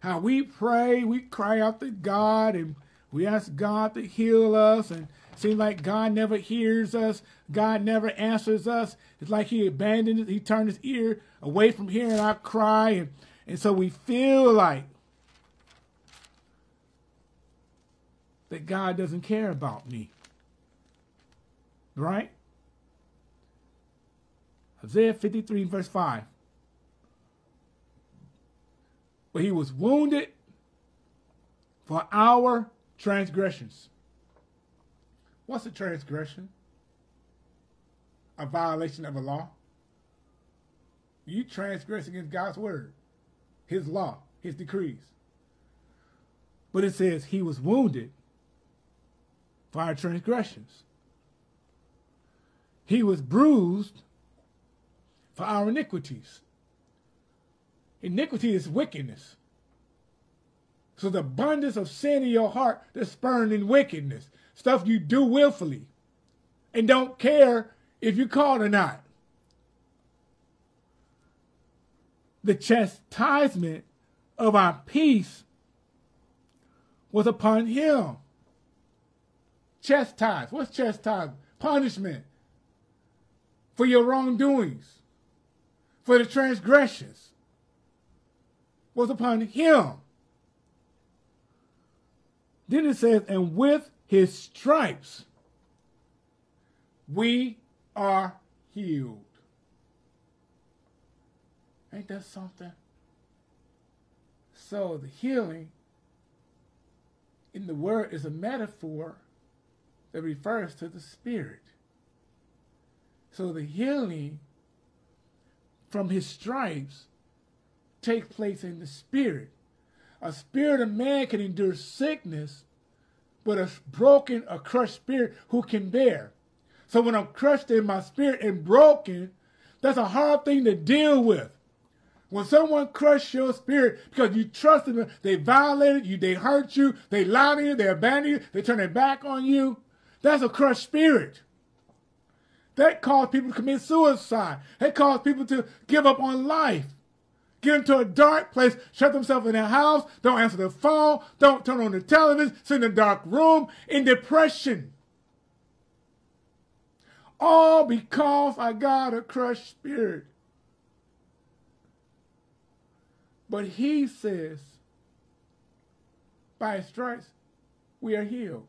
How we pray, we cry out to God and we ask God to heal us and seems like God never hears us. God never answers us. It's like he abandoned it. He turned his ear away from hearing our cry. And, and so we feel like that God doesn't care about me. Right? Isaiah 53, verse 5. But he was wounded for our transgressions. What's a transgression? A violation of a law. You transgress against God's word, his law, his decrees. But it says he was wounded for our transgressions. He was bruised for our iniquities. Iniquity is wickedness. So the abundance of sin in your heart that's spurned in wickedness, stuff you do willfully, and don't care if you're caught or not. The chastisement of our peace was upon him. Chastise. What's chastise? Punishment for your wrongdoings, for the transgressions was upon him. Then it says, and with his stripes we are healed. Ain't that something? So the healing in the word is a metaphor that refers to the spirit. So the healing from his stripes take place in the spirit. A spirit of man can endure sickness, but a broken, a crushed spirit who can bear. So when I'm crushed in my spirit and broken, that's a hard thing to deal with. When someone crushed your spirit because you trusted them, they violated you, they hurt you, they lied to you, they abandoned you, they turned their back on you, that's a crushed spirit. That caused people to commit suicide. That caused people to give up on life get into a dark place, shut themselves in their house, don't answer the phone, don't turn on the television, sit in a dark room in depression. All because I got a crushed spirit. But he says, by stripes, we are healed.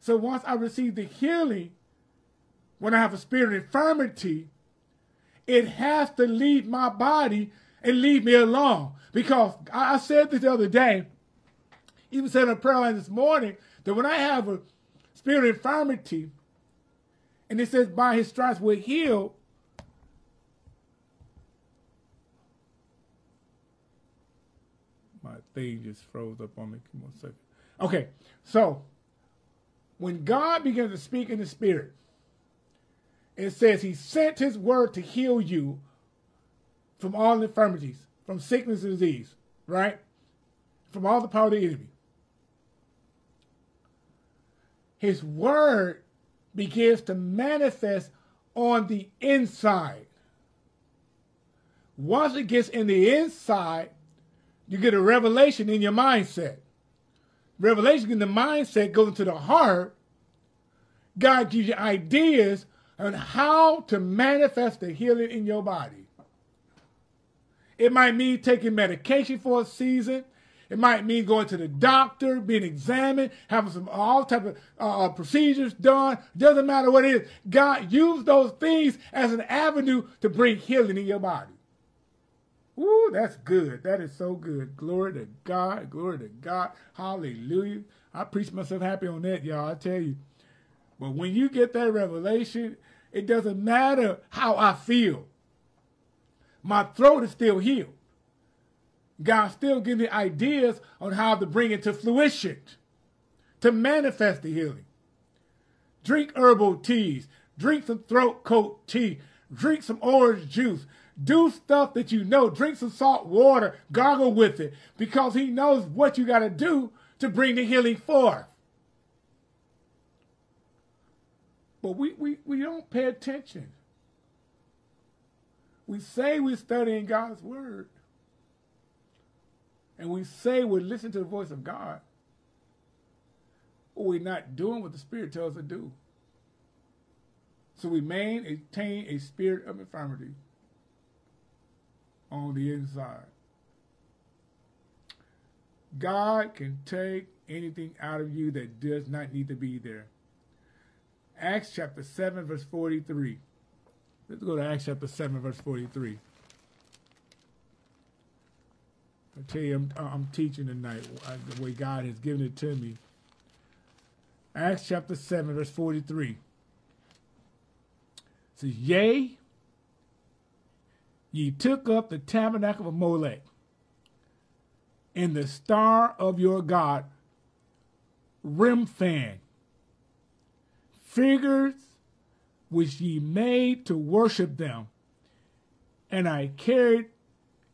So once I receive the healing, when I have a spirit of infirmity, it has to leave my body and leave me alone. Because I said this the other day, even said in a prayer line this morning, that when I have a spirit of infirmity, and it says by his stripes we're healed, my thing just froze up on me. Come on a second. Okay, so when God begins to speak in the spirit, it says he sent his word to heal you from all infirmities, from sickness and disease, right? From all the power of the enemy. His word begins to manifest on the inside. Once it gets in the inside, you get a revelation in your mindset. Revelation in the mindset goes into the heart. God gives you ideas on how to manifest the healing in your body. It might mean taking medication for a season. It might mean going to the doctor, being examined, having some all type of uh, uh, procedures done. Doesn't matter what it is. God used those things as an avenue to bring healing in your body. Ooh, that's good. That is so good. Glory to God. Glory to God. Hallelujah. I preach myself happy on that, y'all. I tell you. But when you get that revelation, it doesn't matter how I feel. My throat is still healed. God still gives me ideas on how to bring it to fruition, to manifest the healing. Drink herbal teas, drink some throat coat tea, drink some orange juice, do stuff that you know, drink some salt water, gargle with it, because he knows what you got to do to bring the healing forth. But we, we, we don't pay attention. We say we're studying God's word. And we say we're listening to the voice of God. But we're not doing what the Spirit tells us to do. So we maintain a spirit of infirmity on the inside. God can take anything out of you that does not need to be there. Acts chapter 7, verse 43. Let's go to Acts chapter 7, verse 43. I tell you, I'm, I'm teaching tonight uh, the way God has given it to me. Acts chapter 7, verse 43. It says, Yea, ye took up the tabernacle of Molech, and the star of your God, Remphan, figures which ye made to worship them, and I carried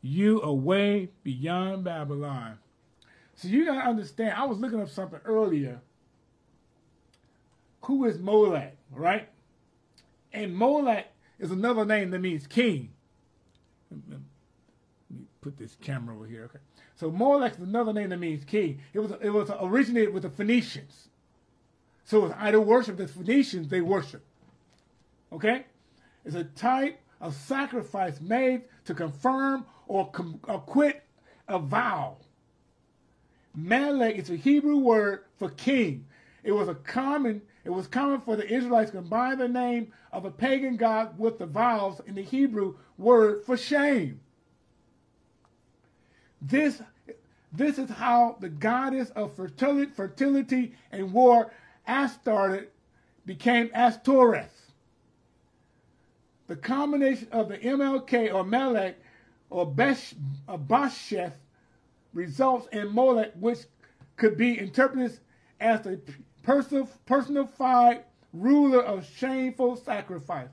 you away beyond Babylon. So you gotta understand, I was looking up something earlier. Who is Molech, right? And Molech is another name that means king. Let me put this camera over here. Okay. So Molech is another name that means king. It was it was originated with the Phoenicians. So it was idol worship. The Phoenicians they worship. Okay, it's a type of sacrifice made to confirm or com- acquit a vow. Melech is a Hebrew word for king. It was a common it was common for the Israelites to combine the name of a pagan god with the vowels in the Hebrew word for shame. This, this is how the goddess of fertility, fertility and war, Astarte, became Astoreth. The combination of the MLK or Melech or Besh, uh, bosheth results in Molech, which could be interpreted as the personified ruler of shameful sacrifice.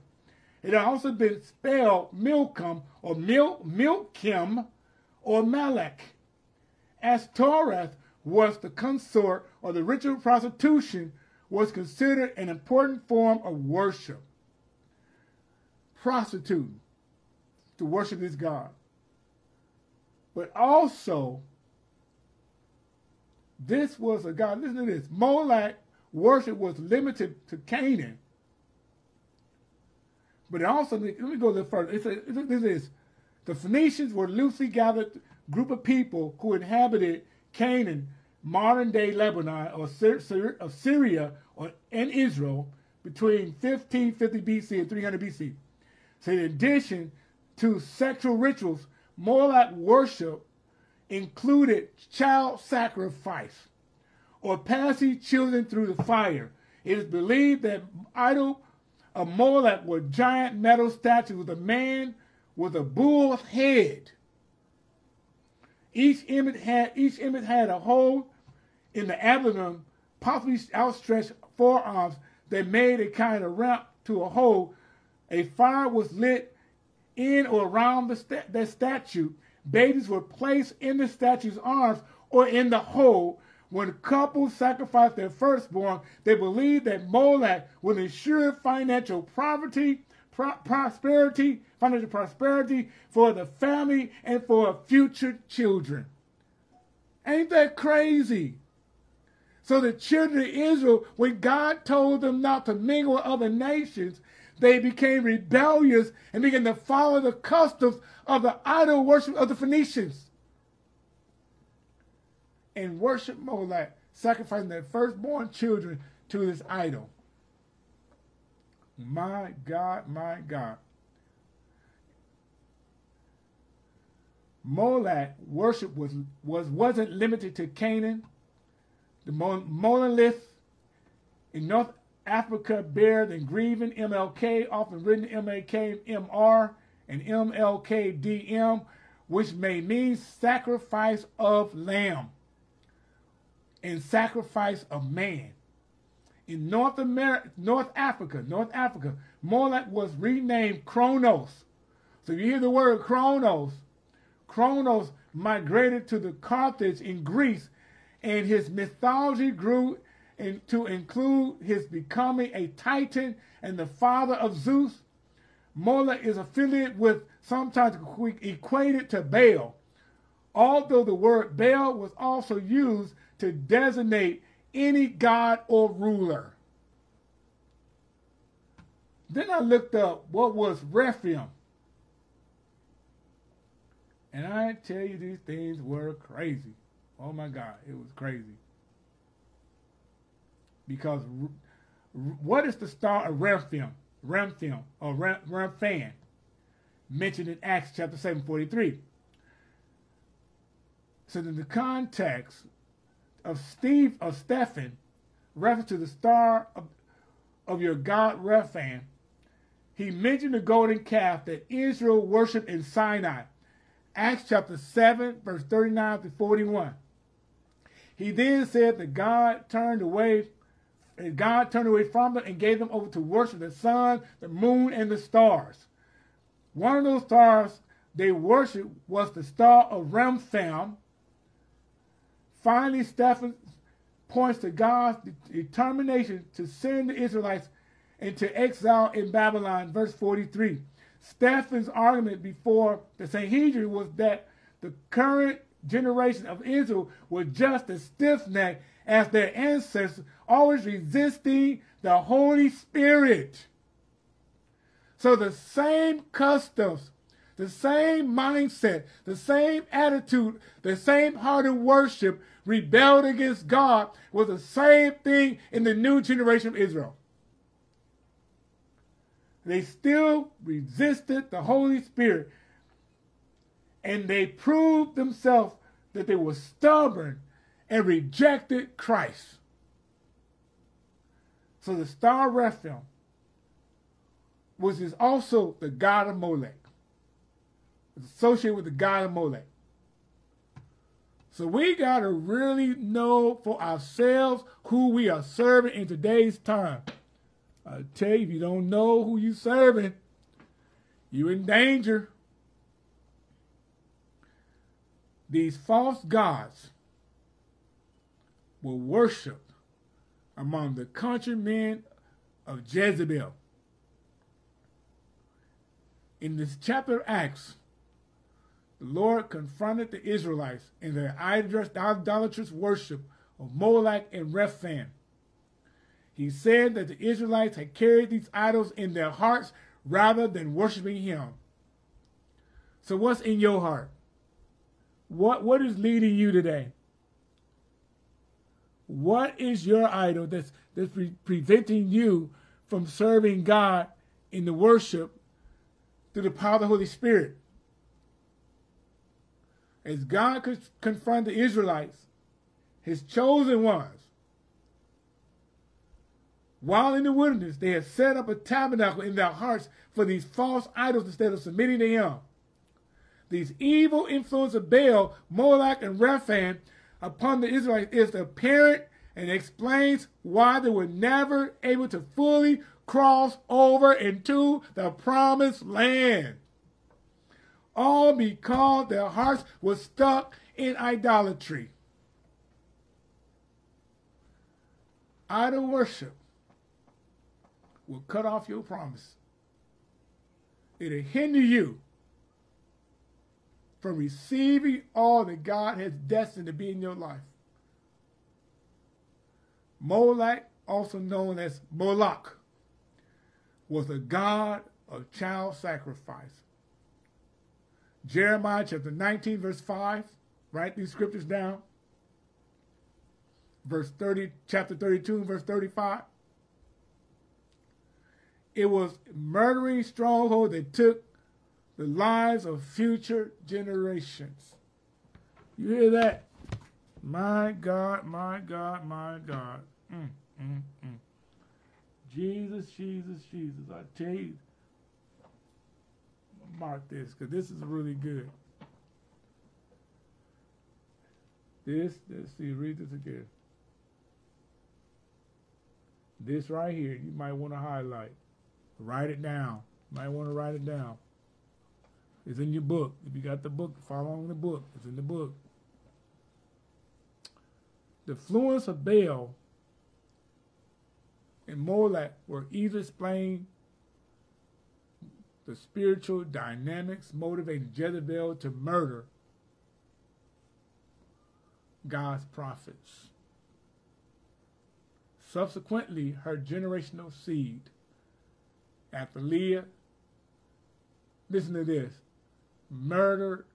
It had also been spelled Milcom or Mil Milkim or Malek. Astoreth was the consort or the ritual prostitution was considered an important form of worship. Prostituting to worship this God. But also, this was a God, listen to this, Molech worship was limited to Canaan. But also, let me go a little further. It's a, this is, the Phoenicians were loosely gathered group of people who inhabited Canaan, modern day Lebanon or Syria or and Israel between 1550 BC and 300 BC. So in addition to sexual rituals, Moloch worship included child sacrifice or passing children through the fire. It is believed that idol of Moloch were giant metal statues with a man with a bull's head. Each image had each image had a hole in the abdomen, possibly outstretched forearms that made a kind of ramp to a hole. A fire was lit in or around the, sta- statue. Babies were placed in the statue's arms or in the hole when couples sacrificed their firstborn, they believed that Molech would ensure financial poverty, pro prosperity, financial prosperity for the family and for future children. Ain't that crazy? So the children of Israel, when God told them not to mingle with other nations, they became rebellious and began to follow the customs of the idol worship of the Phoenicians and worship Molech, sacrificing their firstborn children to this idol. My God, my God. Molech worship was, was, wasn't limited to Canaan. The monolith in North Africa bear the engraving MLK, often written MAK, MR, and MLKDM, which may mean sacrifice of lamb and sacrifice of man. In North America, North Africa, North Africa, Molech was renamed Kronos. So you hear the word Kronos. Kronos migrated to the Carthage in Greece, and his mythology grew in, to include his becoming a titan and the father of Zeus. Molech is affiliated with, sometimes equated to Baal, although the word Baal was also used to designate any god or ruler. Then I looked up what was Rephan. And I tell you, these things were crazy. Oh my God, it was crazy. Because what is the star of Rephan? Rephan or Rephan mentioned in Acts chapter 7, 43. So in the context of Steve of Stephen, reference to the star of, of your God Rephan, he mentioned the golden calf that Israel worshipped in Sinai. Acts chapter 7, verse 39 to 41. He then said that God turned away, and God turned away from them and gave them over to worship the sun, the moon, and the stars. One of those stars they worshiped was the star of Remphan. Finally, Stephen points to God's determination to send the Israelites into exile in Babylon, verse 43. Stephen's argument before the Sanhedrin was that the current generation of Israel was just as stiff-necked as their ancestors, always resisting the Holy Spirit. So the same customs, the same mindset, the same attitude, the same heart of worship rebelled against God was the same thing in the new generation of Israel. They still resisted the Holy Spirit. And they proved themselves that they were stubborn and rejected Christ. So the star Rephan was is also the god of Molech. It's associated with the god of Molech. So we got to really know for ourselves who we are serving in today's time. I tell you, if you don't know who you're serving, you're in danger. These false gods were worshipped among the countrymen of Jezebel. In this chapter of Acts, the Lord confronted the Israelites in their idolatrous worship of Moloch and Rephan. He said that the Israelites had carried these idols in their hearts rather than worshiping him. So what's in your heart? What, what is leading you today? What is your idol that's, that's pre preventing you from serving God in the worship through the power of the Holy Spirit? As God could confront the Israelites, his chosen ones, while in the wilderness, they had set up a tabernacle in their hearts for these false idols instead of submitting to him. These evil influence of Baal, Moloch, and Rephan upon the Israelites is apparent and explains why they were never able to fully cross over into the promised land. All because their hearts were stuck in idolatry. Idol worship will cut off your promise. It'll hinder you from receiving all that God has destined to be in your life. Molech, also known as Moloch, was a god of child sacrifice. Jeremiah chapter 19, verse 5. Write these scriptures down. Verse 30, chapter 32, verse 35. It was murdering stronghold that took the lives of future generations. You hear that? My God, my God, my God. Mm, mm, mm. Jesus, Jesus, Jesus. I tell you, mark this because this is really good. This, let's see, read this again. This right here, you might want to highlight. Write it down. You might want to write it down. It's in your book. If you got the book, follow along the book. It's in the book. The influence of Baal and Molech were either explained the spiritual dynamics motivating Jezebel to murder God's prophets. Subsequently, her generational seed, Athaliah, listen to this, murdered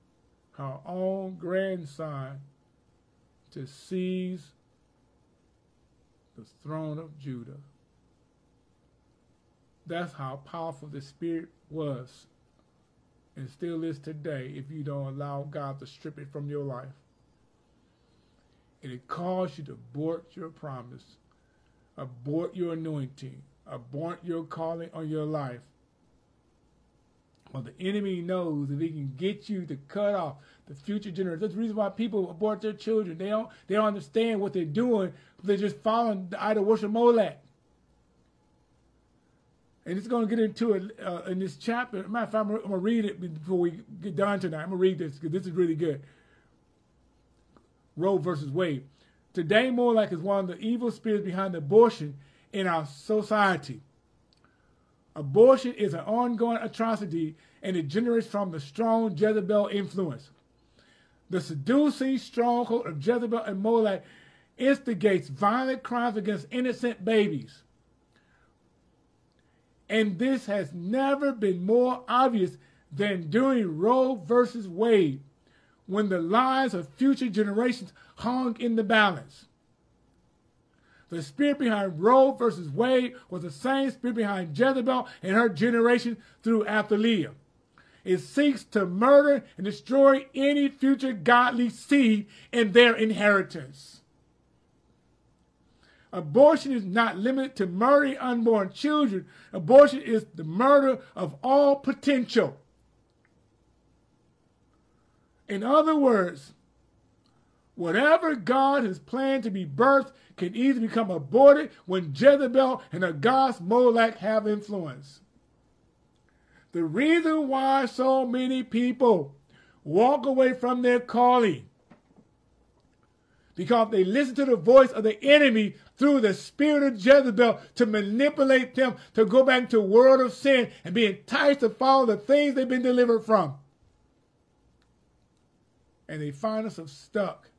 her own grandson to seize the throne of Judah. That's how powerful the Spirit was and still is today if you don't allow God to strip it from your life. And it caused you to abort your promise, abort your anointing, abort your calling on your life. Well, the enemy knows if he can get you to cut off the future generation. That's the reason why people abort their children. They don't they don't understand what they're doing. They're just following the idol worship Molech. And it's going to get into it uh, in this chapter. Matter of fact, I'm going to read it before we get done tonight. I'm going to read this because this is really good. Roe versus Wade. Today, Molech is one of the evil spirits behind abortion in our society. Abortion is an ongoing atrocity and it generates from the strong Jezebel influence. The seducing stronghold of Jezebel and Molech instigates violent crimes against innocent babies. And this has never been more obvious than during Roe versus Wade, when the lives of future generations hung in the balance. The spirit behind Roe versus Wade was the same spirit behind Jezebel and her generation through Athaliah. It seeks to murder and destroy any future godly seed and their inheritance. Abortion is not limited to murdering unborn children. Abortion is the murder of all potential. In other words, whatever God has planned to be birthed can easily become aborted when Jezebel and her gods Molech have influence. The reason why so many people walk away from their calling because they listen to the voice of the enemy through the spirit of Jezebel to manipulate them to go back to a world of sin and be enticed to follow the things they've been delivered from. And they find themselves stuck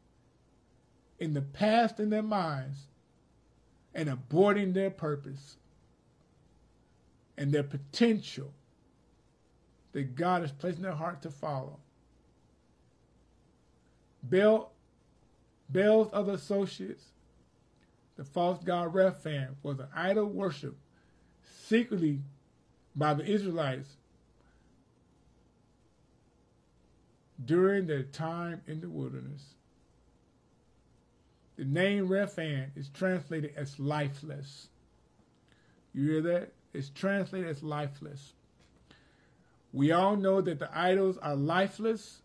in the past in their minds and aborting their purpose and their potential that God has placed in their heart to follow. Baal, Baal's other associates, the false god Rephan, was an idol worship secretly by the Israelites during their time in the wilderness. The name Rephan is translated as lifeless. You hear that? It's translated as lifeless. We all know that the idols are lifeless,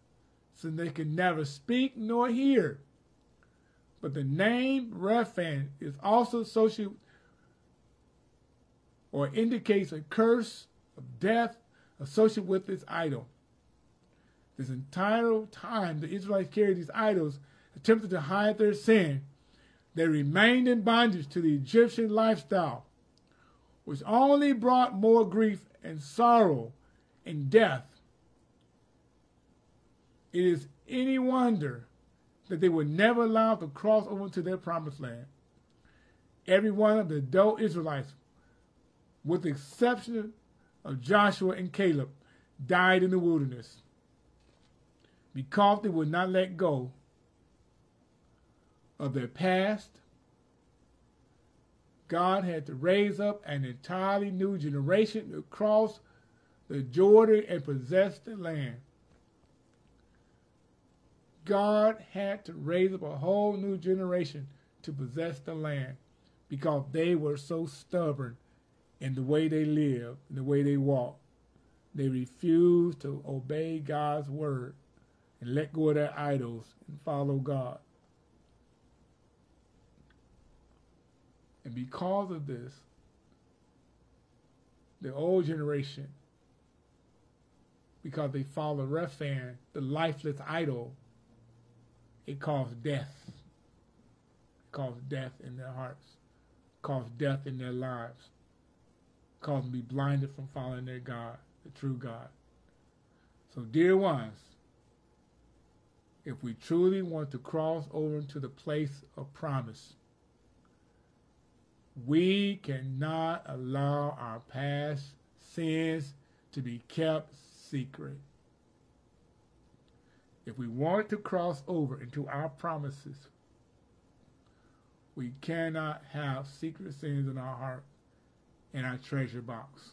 since they can never speak nor hear. But the name Rephan is also associated or indicates a curse of death associated with this idol. This entire time the Israelites carried these idols, attempted to hide their sin, they remained in bondage to the Egyptian lifestyle, which only brought more grief and sorrow and death. It is any wonder that they were never allowed to cross over to their promised land. Every one of the adult Israelites, with the exception of Joshua and Caleb, died in the wilderness because they would not let go of their past. God had to raise up an entirely new generation to cross the Jordan and possess the land. God had to raise up a whole new generation to possess the land because they were so stubborn in the way they lived, in the way they walked. They refused to obey God's word and let go of their idols and follow God. Because of this, the old generation, because they follow Rephan, the lifeless idol, it caused death. It caused death in their hearts, caused death in their lives, caused them to be blinded from following their God, the true God. So, dear ones, if we truly want to cross over into the place of promise, we cannot allow our past sins to be kept secret. If we want to cross over into our promises, we cannot have secret sins in our heart in our treasure box.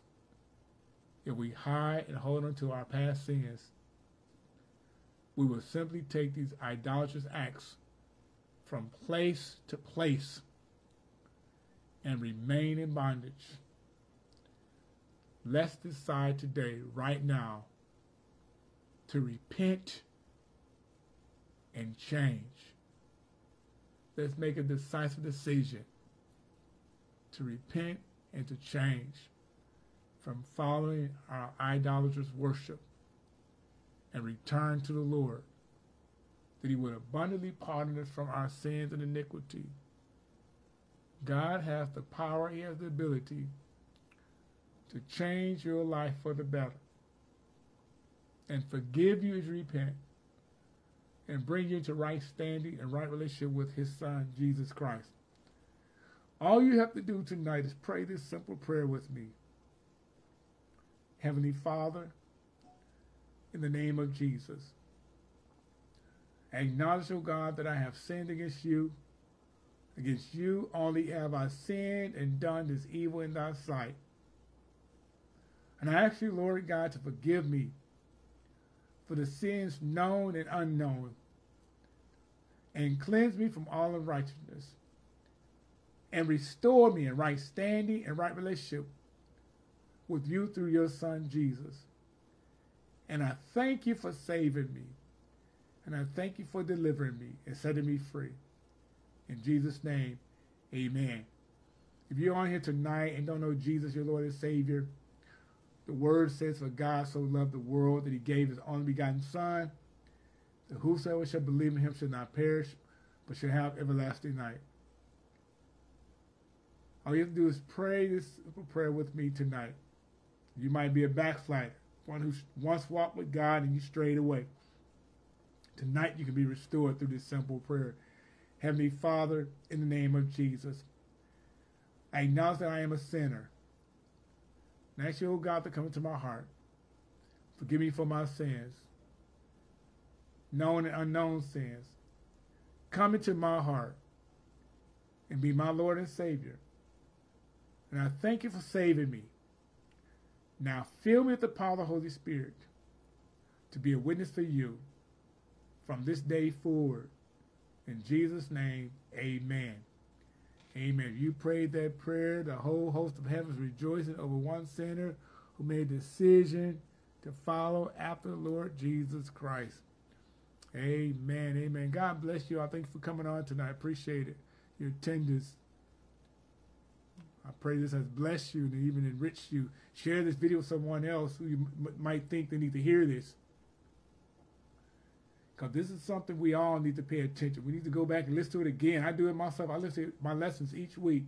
If we hide and hold on to our past sins, we will simply take these idolatrous acts from place to place and remain in bondage. Let's decide today, right now, to repent and change. Let's make a decisive decision to repent and to change from following our idolatrous worship and return to the Lord, that he would abundantly pardon us from our sins and iniquity. God has the power, he has the ability to change your life for the better and forgive you as you repent and bring you into right standing and right relationship with his son, Jesus Christ. All you have to do tonight is pray this simple prayer with me. Heavenly Father, in the name of Jesus, acknowledge, O God, that I have sinned against you. Against you only have I sinned and done this evil in thy sight. And I ask you, Lord God, to forgive me for the sins known and unknown, and cleanse me from all unrighteousness, and restore me in right standing and right relationship with you through your Son, Jesus. And I thank you for saving me, and I thank you for delivering me and setting me free. In Jesus' name, amen. If you're on here tonight and don't know Jesus, your Lord and Savior, the word says, For God so loved the world that he gave his only begotten Son, that whosoever shall believe in him shall not perish, but shall have everlasting life. All you have to do is pray this prayer with me tonight. You might be a backslider, one who once walked with God and you strayed away. Tonight you can be restored through this simple prayer. Heavenly Father, in the name of Jesus, I acknowledge that I am a sinner. And I ask you, oh God, to come into my heart. Forgive me for my sins, known and unknown sins. Come into my heart and be my Lord and Savior. And I thank you for saving me. Now fill me with the power of the Holy Spirit to be a witness for you from this day forward. In Jesus' name, amen. Amen. If you prayed that prayer, the whole host of heaven is rejoicing over one sinner who made a decision to follow after the Lord Jesus Christ. Amen. Amen. God bless you. I thank you for coming on tonight. I appreciate it. Your attendance. I pray this has blessed you and even enriched you. Share this video with someone else who you might think they need to hear this. Because this is something we all need to pay attention. We need to go back and listen to it again. I do it myself. I listen to my lessons each week.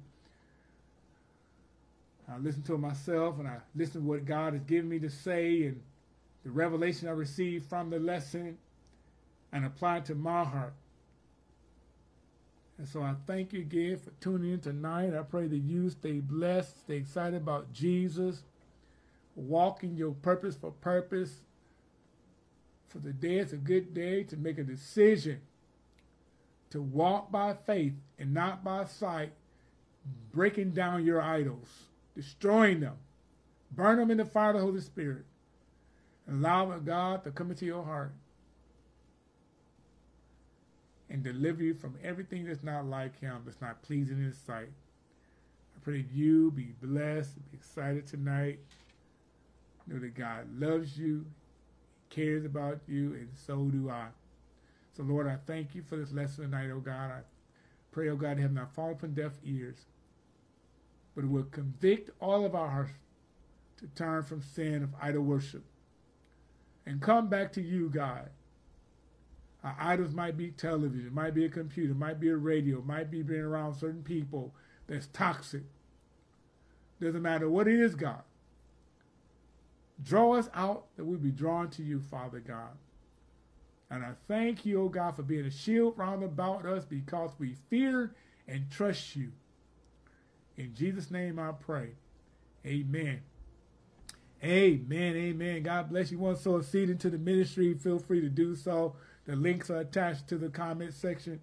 I listen to it myself and I listen to what God has given me to say and the revelation I received from the lesson and apply it to my heart. And so I thank you again for tuning in tonight. I pray that you stay blessed, stay excited about Jesus, walking your purpose for purpose, for the day is a good day to make a decision to walk by faith and not by sight, breaking down your idols, destroying them, burn them in the fire of the Holy Spirit, and allow God to come into your heart and deliver you from everything that's not like Him, that's not pleasing in His sight. I pray that you be blessed, be excited tonight. Know that God loves you cares about you, and so do I. So, Lord, I thank you for this lesson tonight, oh God. I pray, oh God, have not fallen upon deaf ears. but will convict all of our hearts to turn from sin of idol worship and come back to you, God. Our idols might be television, might be a computer, might be a radio, might be being around certain people that's toxic. Doesn't matter what it is, God. Draw us out that we be drawn to you, Father God. And I thank you, O oh God, for being a shield round about us because we fear and trust you. In Jesus' name I pray. Amen. Amen. Amen. God bless you. Want to sow a seed into the ministry? Feel free to do so. The links are attached to the comment section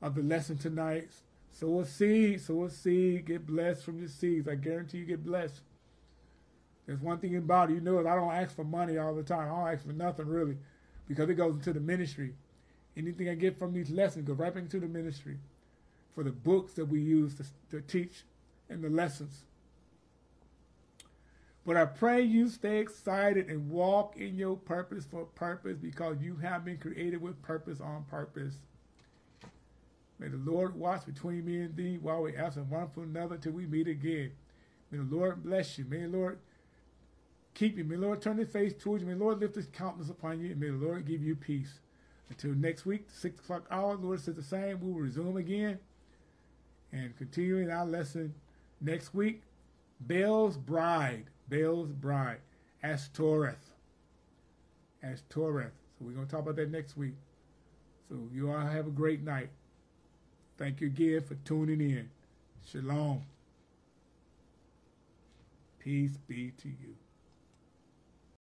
of the lesson tonight. Sow a seed. Sow a seed. Get blessed from your seeds. I guarantee you get blessed. There's one thing about it, you know, is I don't ask for money all the time. I don't ask for nothing really because it goes into the ministry. Anything I get from these lessons goes right into the ministry for the books that we use to, to teach and the lessons. But I pray you stay excited and walk in your purpose for purpose because you have been created with purpose on purpose. May the Lord watch between me and thee while we absent one from another till we meet again. May the Lord bless you. May the Lord keep you. May the Lord turn his face towards you. May the Lord lift his countenance upon you. And may the Lord give you peace. Until next week, 6 o'clock hour, Lord says the same. We will resume again and continuing our lesson next week. Baal's bride. Baal's bride. Ashtoreth. Ashtoreth. So we're going to talk about that next week. So you all have a great night. Thank you again for tuning in. Shalom. Peace be to you.